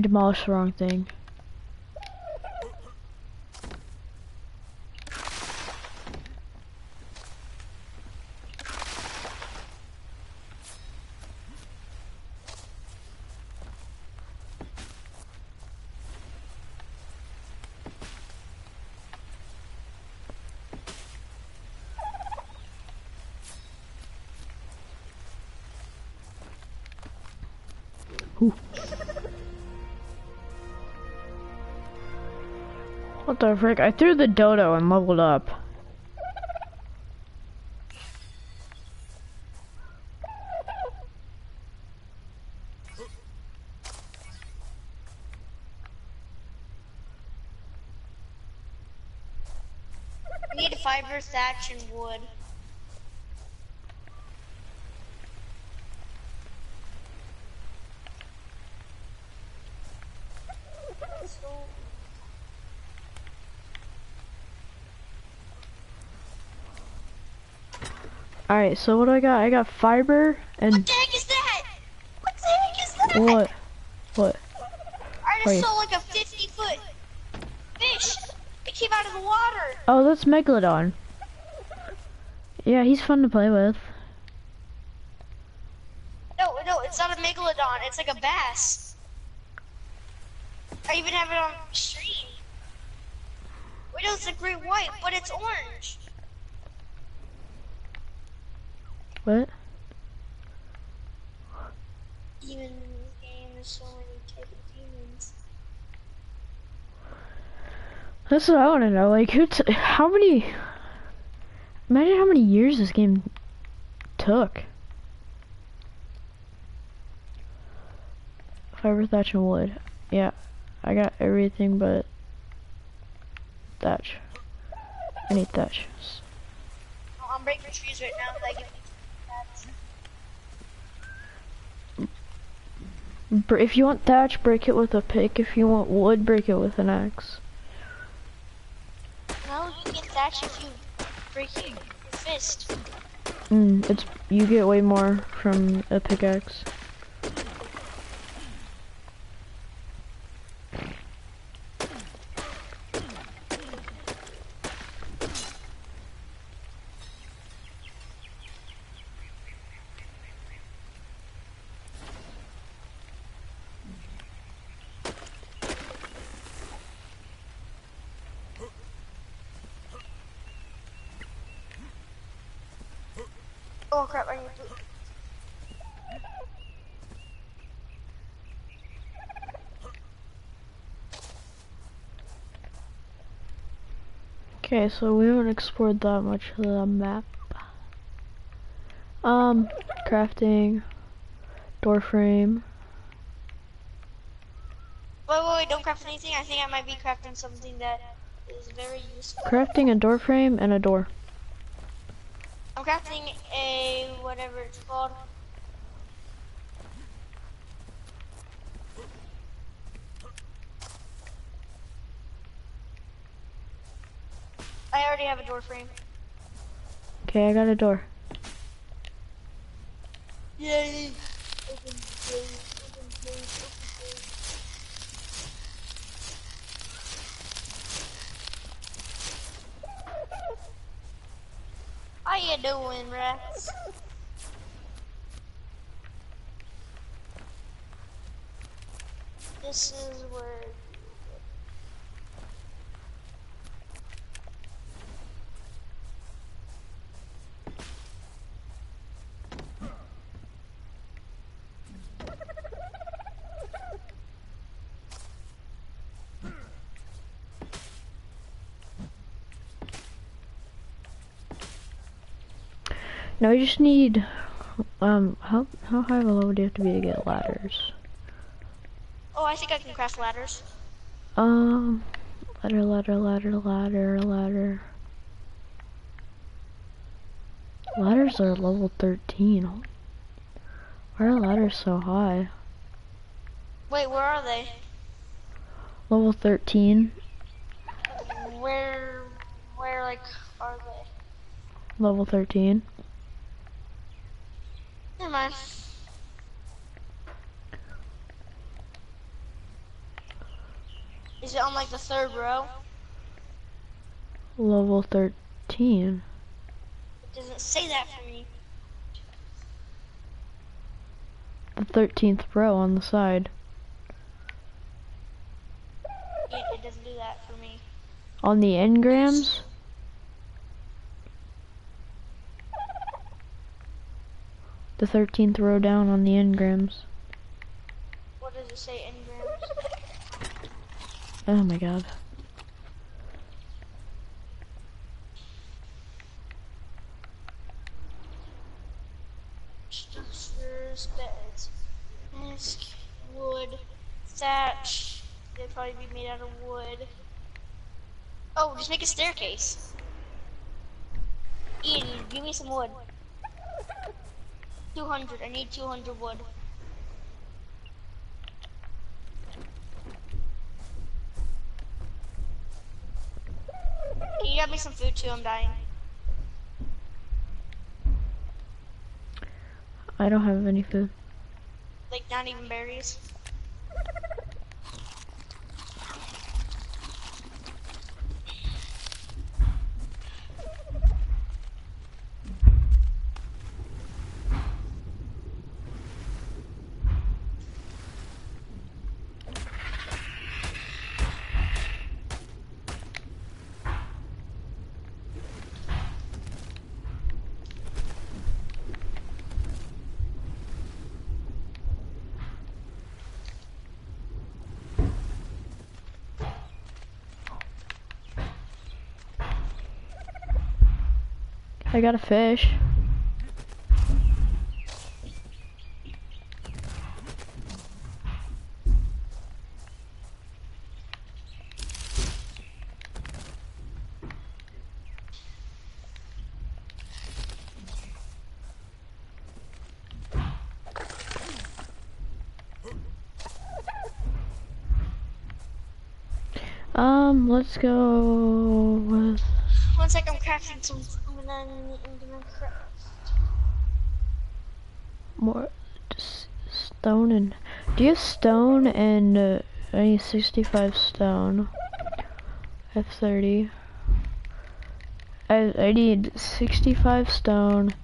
I demolished the wrong thing. The frick? I threw the dodo and leveled up. Need fiber, thatch, and wood. So, Alright, so what do I got? I got fiber what and the heck is that? What the heck is that? what? What? I just saw like a 50 foot fish. It came out of the water. Oh, that's Megalodon. Yeah, he's fun to play with. No, no, it's not a megalodon. It's like a bass. I even have it on stream. Wait, no, it's a great white, but it's orange. What? Even in this game, there's so many type of demons. That's what I want to know. Like, who? T- how many? Imagine how many years this game took. Fiber, thatch, and wood. Yeah, I got everything but thatch. I need thatch. Oh, I'm breaking trees right now. Like, Br- If you want thatch, break it with a pick. If you want wood, break it with an axe. no, you get thatch if you break your fist. Mm, it's you get way more from a pickaxe. Oh crap! I need to. Okay, so we haven't explored that much of the map. Um, crafting, door frame. Wait, wait, wait! Don't craft anything. I think I might be crafting something that is very useful. Crafting a door frame and a door. I'm crafting a whatever it's called. I already have a door frame. Okay, I got a door. Yay! How you doing, Rex? This is where No, you just need, um, how, how high of a level do you have to be to get ladders? Oh, I think I can craft ladders. Um, ladder, ladder, ladder, ladder, ladder. Ladders are level 13. Why are ladders so high? Wait, where are they? Level 13, Where, where, like, are they? level 13. Never mind. Is it on like the third row? Level 13. It doesn't say that for me. The 13th row on the side. It, it doesn't do that for me. On the engrams? The 13th row down on the engrams. What does it say in grams? Oh my god. Structures, beds, desk, wood, thatch. They'd probably be made out of wood. Oh, just make a staircase. Ian, give me some wood. 200, I need 200 wood. Can you get me some food too? I'm dying. I don't have any food. Like, not even berries. I got a fish. Um, let's go with One sec, I'm crafting some, and then I'm more stone and do you stone and uh, I need 65 stone F30 I, I need 65 stone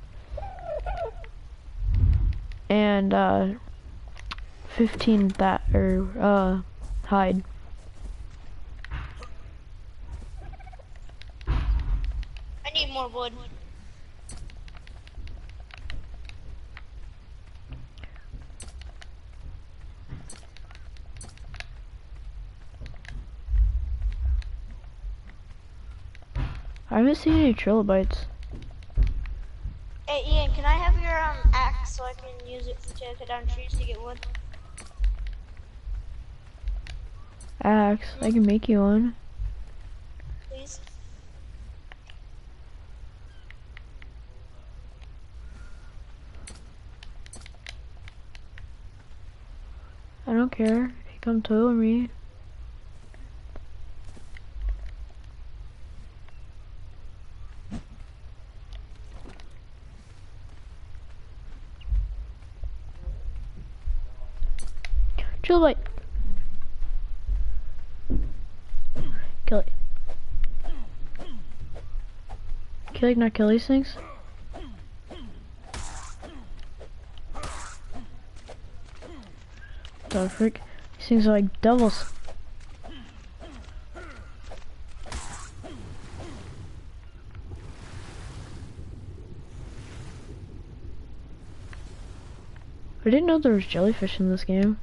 and uh 15 that or uh hide I need more wood. I haven't seen any trilobites Hey Ian, can I have your um axe so I can use it to cut down trees to get wood? axe I can make you one Please. I don't care you come tow me. Kill it. Kill it, not kill these things. Frick? These things are like devils. I didn't know there was jellyfish in this game.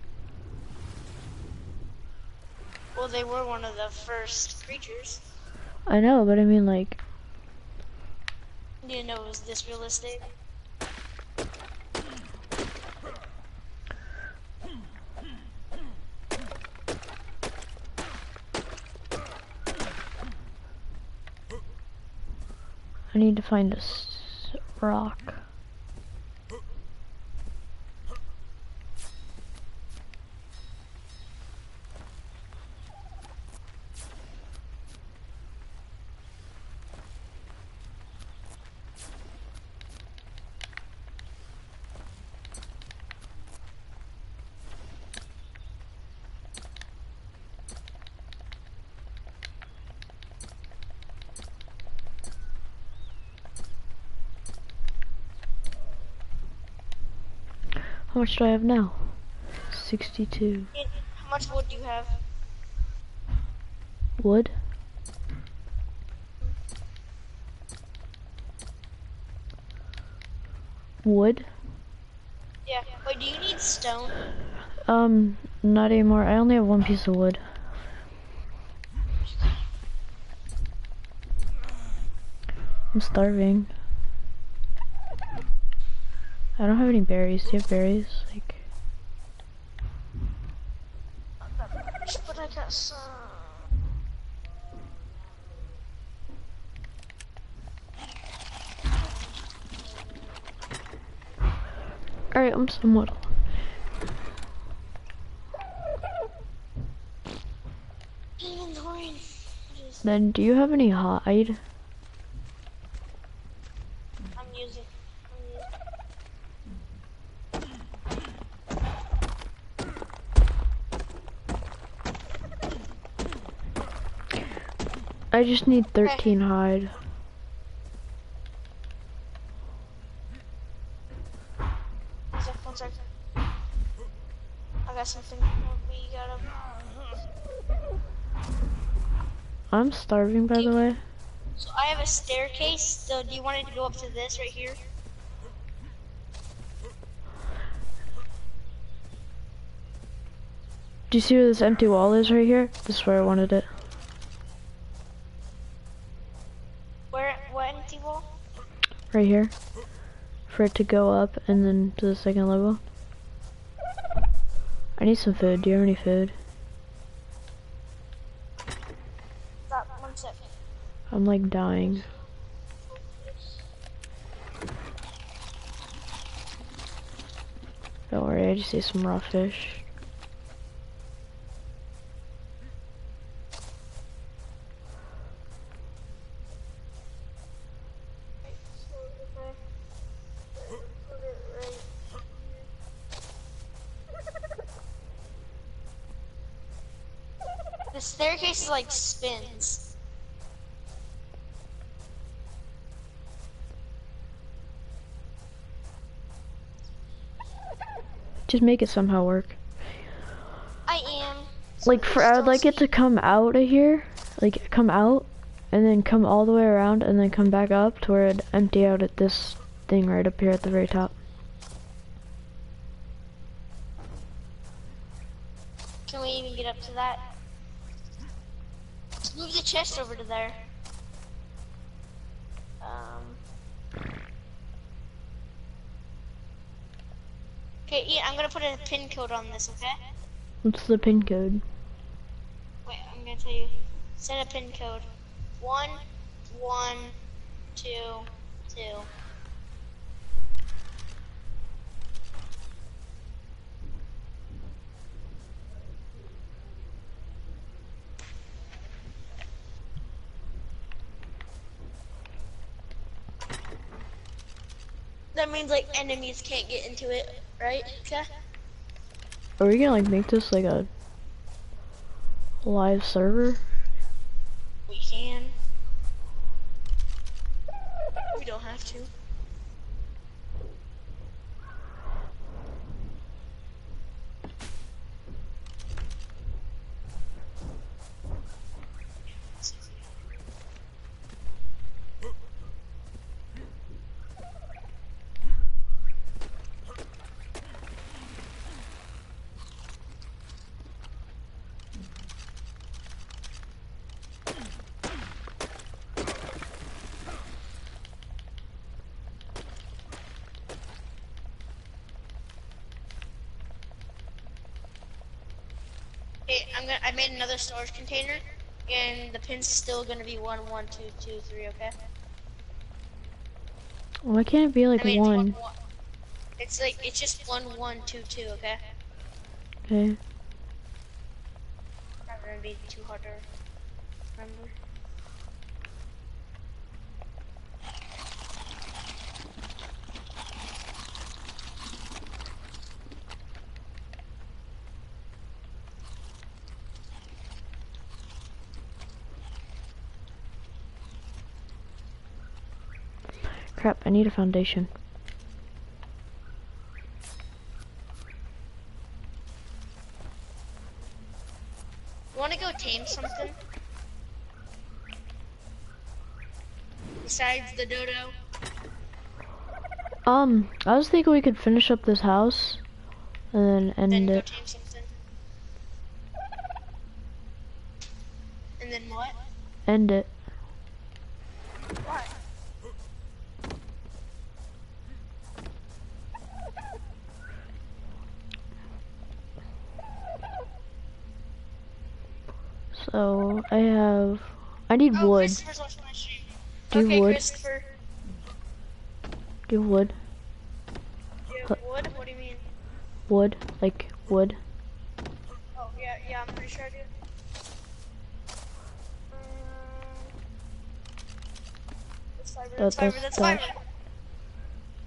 Well, they were one of the first creatures. I know, but I mean like, You Didn't know it was this realistic. Need to find a rock. How much do I have now? 62. How much wood do you have? Wood? Wood? Yeah. Wait, do you need stone? Um, not anymore. I only have one piece of wood. I'm starving. I don't have any berries. Do you have berries? Like, But I got some. alright, I'm somewhat. Then, do you have any hide? I'm using. I'm using. I just need 13 hide. One sec, one sec. I got something. We gotta. I'm starving, by the way. So I have a staircase. So do you want it to go up to this right here? Do you see where this empty wall is right here? This is where I wanted it. Where? What empty wall? Right here. For it to go up and then to the second level. I need some food. Do you have any food? Stop. One sec. I'm like dying. Don't worry, I just ate some raw fish. The like spins. Just make it somehow work. I am. Like for I would like it to come out of here, like come out, and then come all the way around, and then come back up to where it empty out at this thing right up here at the very top. Chest over to there. Um. Okay, yeah, I'm gonna put a pin code on this, okay? What's the pin code? Wait, I'm gonna tell you. Set a pin code. One, one, two, two. That means like enemies can't get into it, right? Okay. Are we gonna like make this like a live server? We can. We don't have to. Okay, I'm gonna. I made another storage container, and the pin's still gonna be one, one, two, two, three. Okay. Why can't it be like I mean, one? It's, one, it's like it's just one, one, two, two. Okay. Okay. Not gonna be too hard to remember. Crap, I need a foundation. Wanna go tame something? Besides the dodo? Um, I was thinking we could finish up this house and then Then end go it. tame something. And then what? End it. What? So I have. I need Oh, wood. Christopher's watching my stream. Do you okay, wood? Christopher. Do wood? Do you have Put- wood? What do you mean? Wood, like wood. Oh, yeah, yeah, I'm pretty sure I do. Um, that's fiber, That- that's fiber, that's- fiber.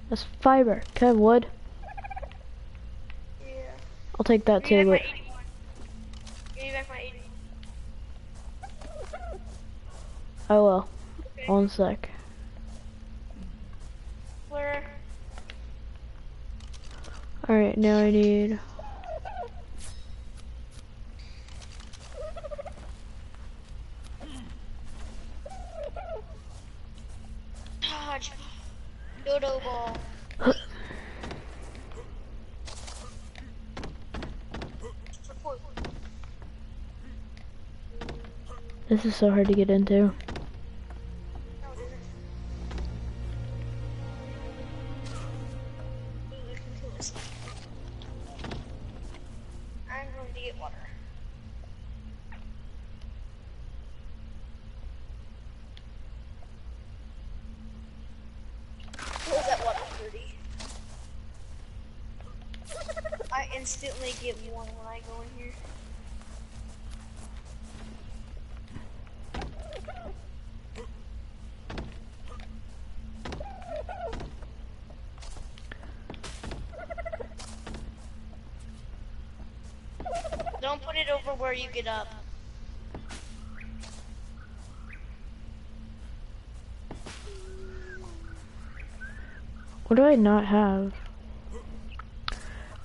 That's fiber. Can I have wood? Yeah. I'll take that too. But my 81. Give me back my 81. Oh, I will. Okay. One sec. Where? All right, now I need. Dodge. Dodo ball. This is so hard to get into. Instantly get one when I go in here. Don't put it over where you get up. What do I not have?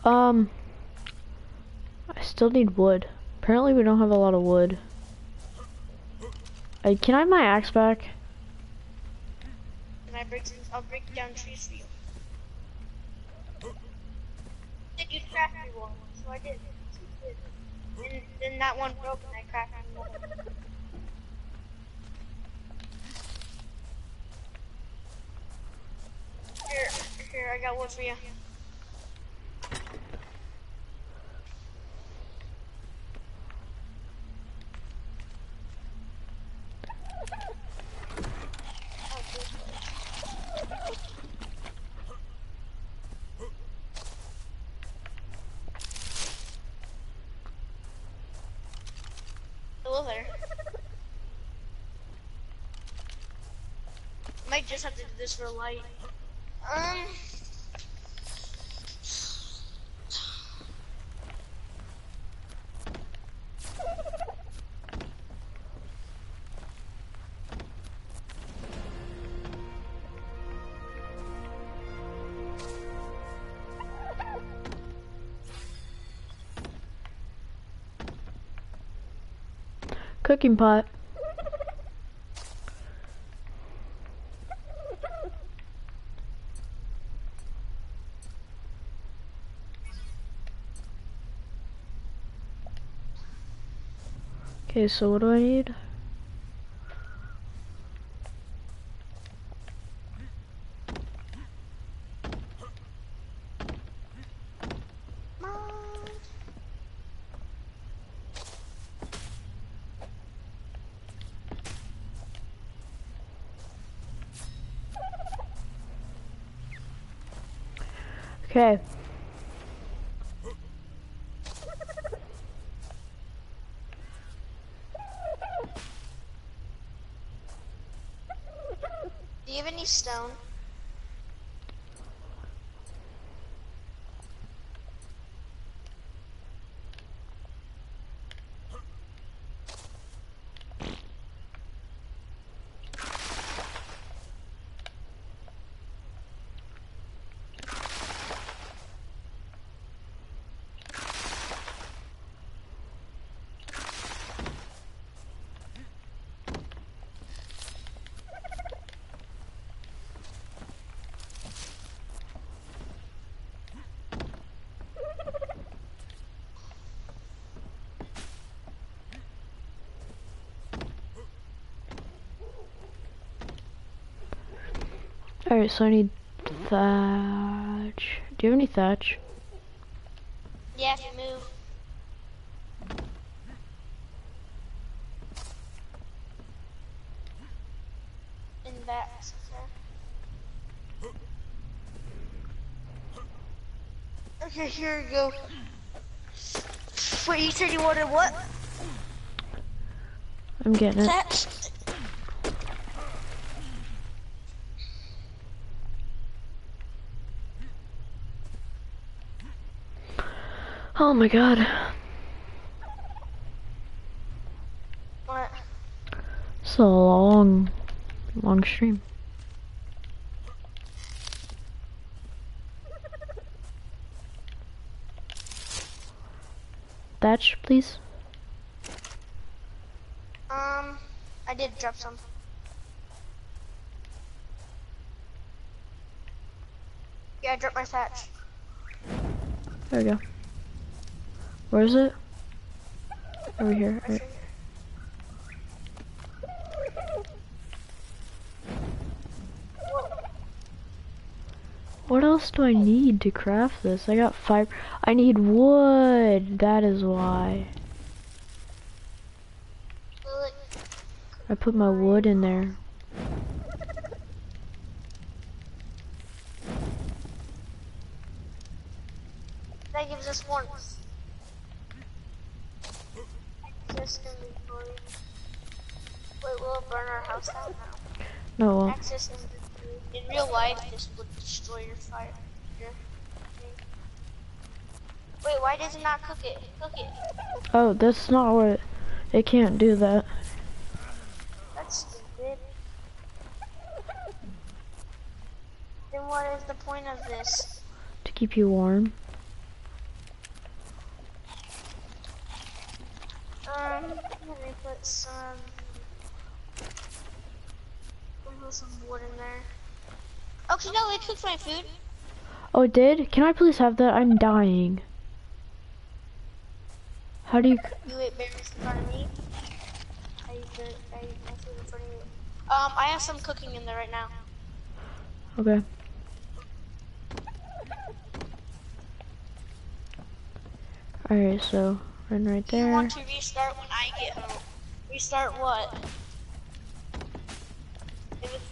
Um, still need wood. Apparently we don't have a lot of wood. Uh, can I have my axe back? And I break I'll break down trees for you. You one? So I did. And then that one broke and I crafted one. Here, here, I got wood for you. might just have to do this for light. Um. Cooking pot. Okay, so what do I need? Okay. Do you have any stone? Alright, so I need thatch. Do you have any thatch? Yeah, if you move. In back. Okay, here we go. Wait, you said you wanted what? I'm getting it. Thatch? Oh my god. What? It's a long, long stream. Thatch, please. Um, I did drop some. Yeah, I dropped my thatch. There we go. Where is it? Over here. Alright. What else do I need to craft this? I got five. I need wood. That is why. I put my wood in there. That gives us warmth. Access inventory. Wait, will burn our house down now? No, Access inventory. In real life, this would destroy your fire. Your. Wait, why does it not cook it? Cook it. oh, that's not what. It can't do that. That's stupid. Then what is the point of this? To keep you warm. Um, let me put some. Let me put some wood in there. It cooked my food. Oh, it did? Can I please have that? I'm dying. How do you? You ate berries in front of me. I ate the, I ate my food in front of you. Um, I have some cooking in there right now. Okay. Alright, so run right Do you want to restart when I get home? Restart what?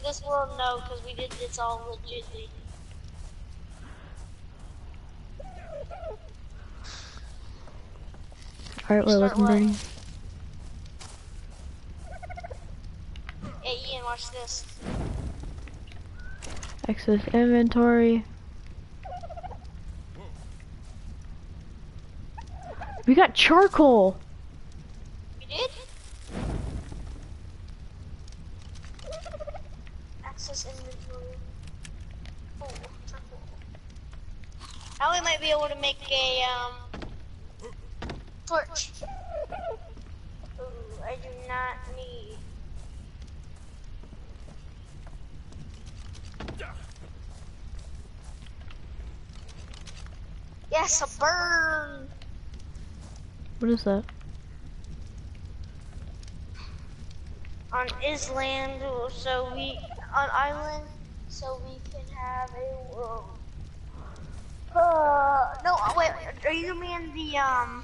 This world, no, because we did this all legitly. Alright, we're looking? Bernie. Hey, Ian, watch this. Access inventory. We got charcoal. You did? Access inventory. Oh. Now we might be able to make a um torch. Ooh, I do not need. Yes, a burn. What is that? on island, so we on island, so we can have a. Uh, uh, no, wait. Are you mean the um?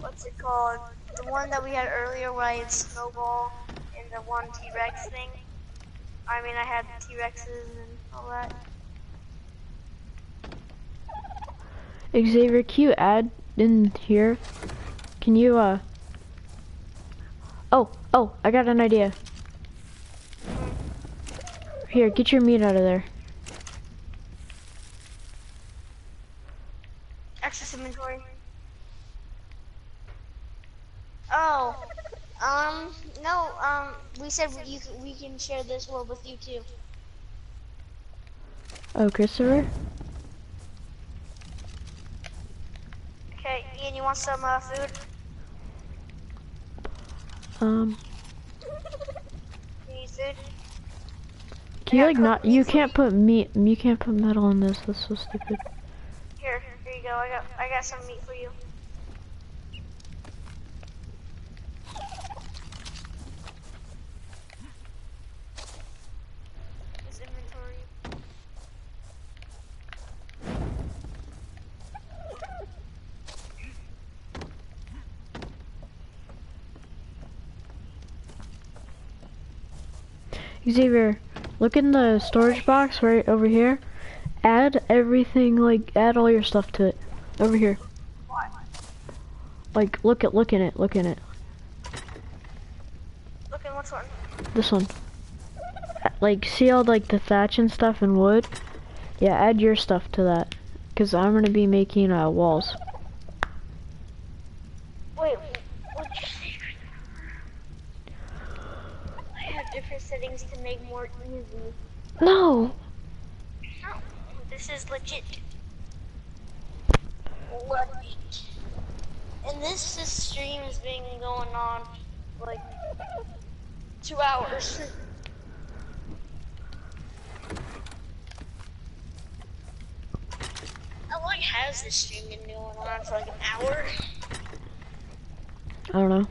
What's it called? The one that we had earlier, where I had snowball and the one T Rex thing. I mean, I had T Rexes and all that. Xavier, can you add in here? Can you, uh... Oh, oh, I got an idea. Here, get your meat out of there. Access inventory. Oh, um, no, um, we said you we can share this world with you too. Oh, Christopher? Okay, Ian, you want some uh, food? Um, You need food? Can you like not, you can't put meat, you can't put metal in this, that's so stupid. Here, here you go. I got I got some meat for you. This inventory. Xavier, look in the storage box right over here. Add everything, like, add all your stuff to it. Over here. Like, look at, look in it, look in it. Look at which one? This one. Like, see all, like, the thatch and stuff and wood? Yeah, add your stuff to that. Because I'm going to be making, uh, walls. Wait, what'd you say? I have different settings to make more easy. No! No, this is legit. Legit. And this, this stream has been going on like two hours. How long has this stream been going on for like an hour? I don't know.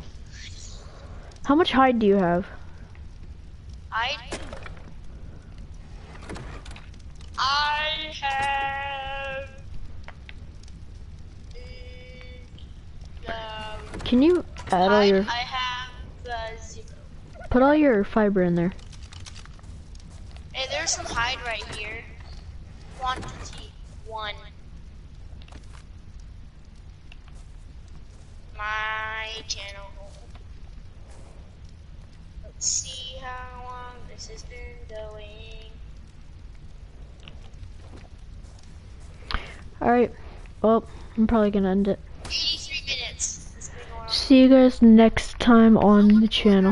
How much hide do you have? I I have um, Can you add all your, I have uh, zero. put all your fiber in there. Hey, there's some hide right here. Quantity one. My channel. Let's see how long this has been going. Alright, well, I'm probably gonna end it. 83 minutes. It's been going on. See you guys next time on the channel.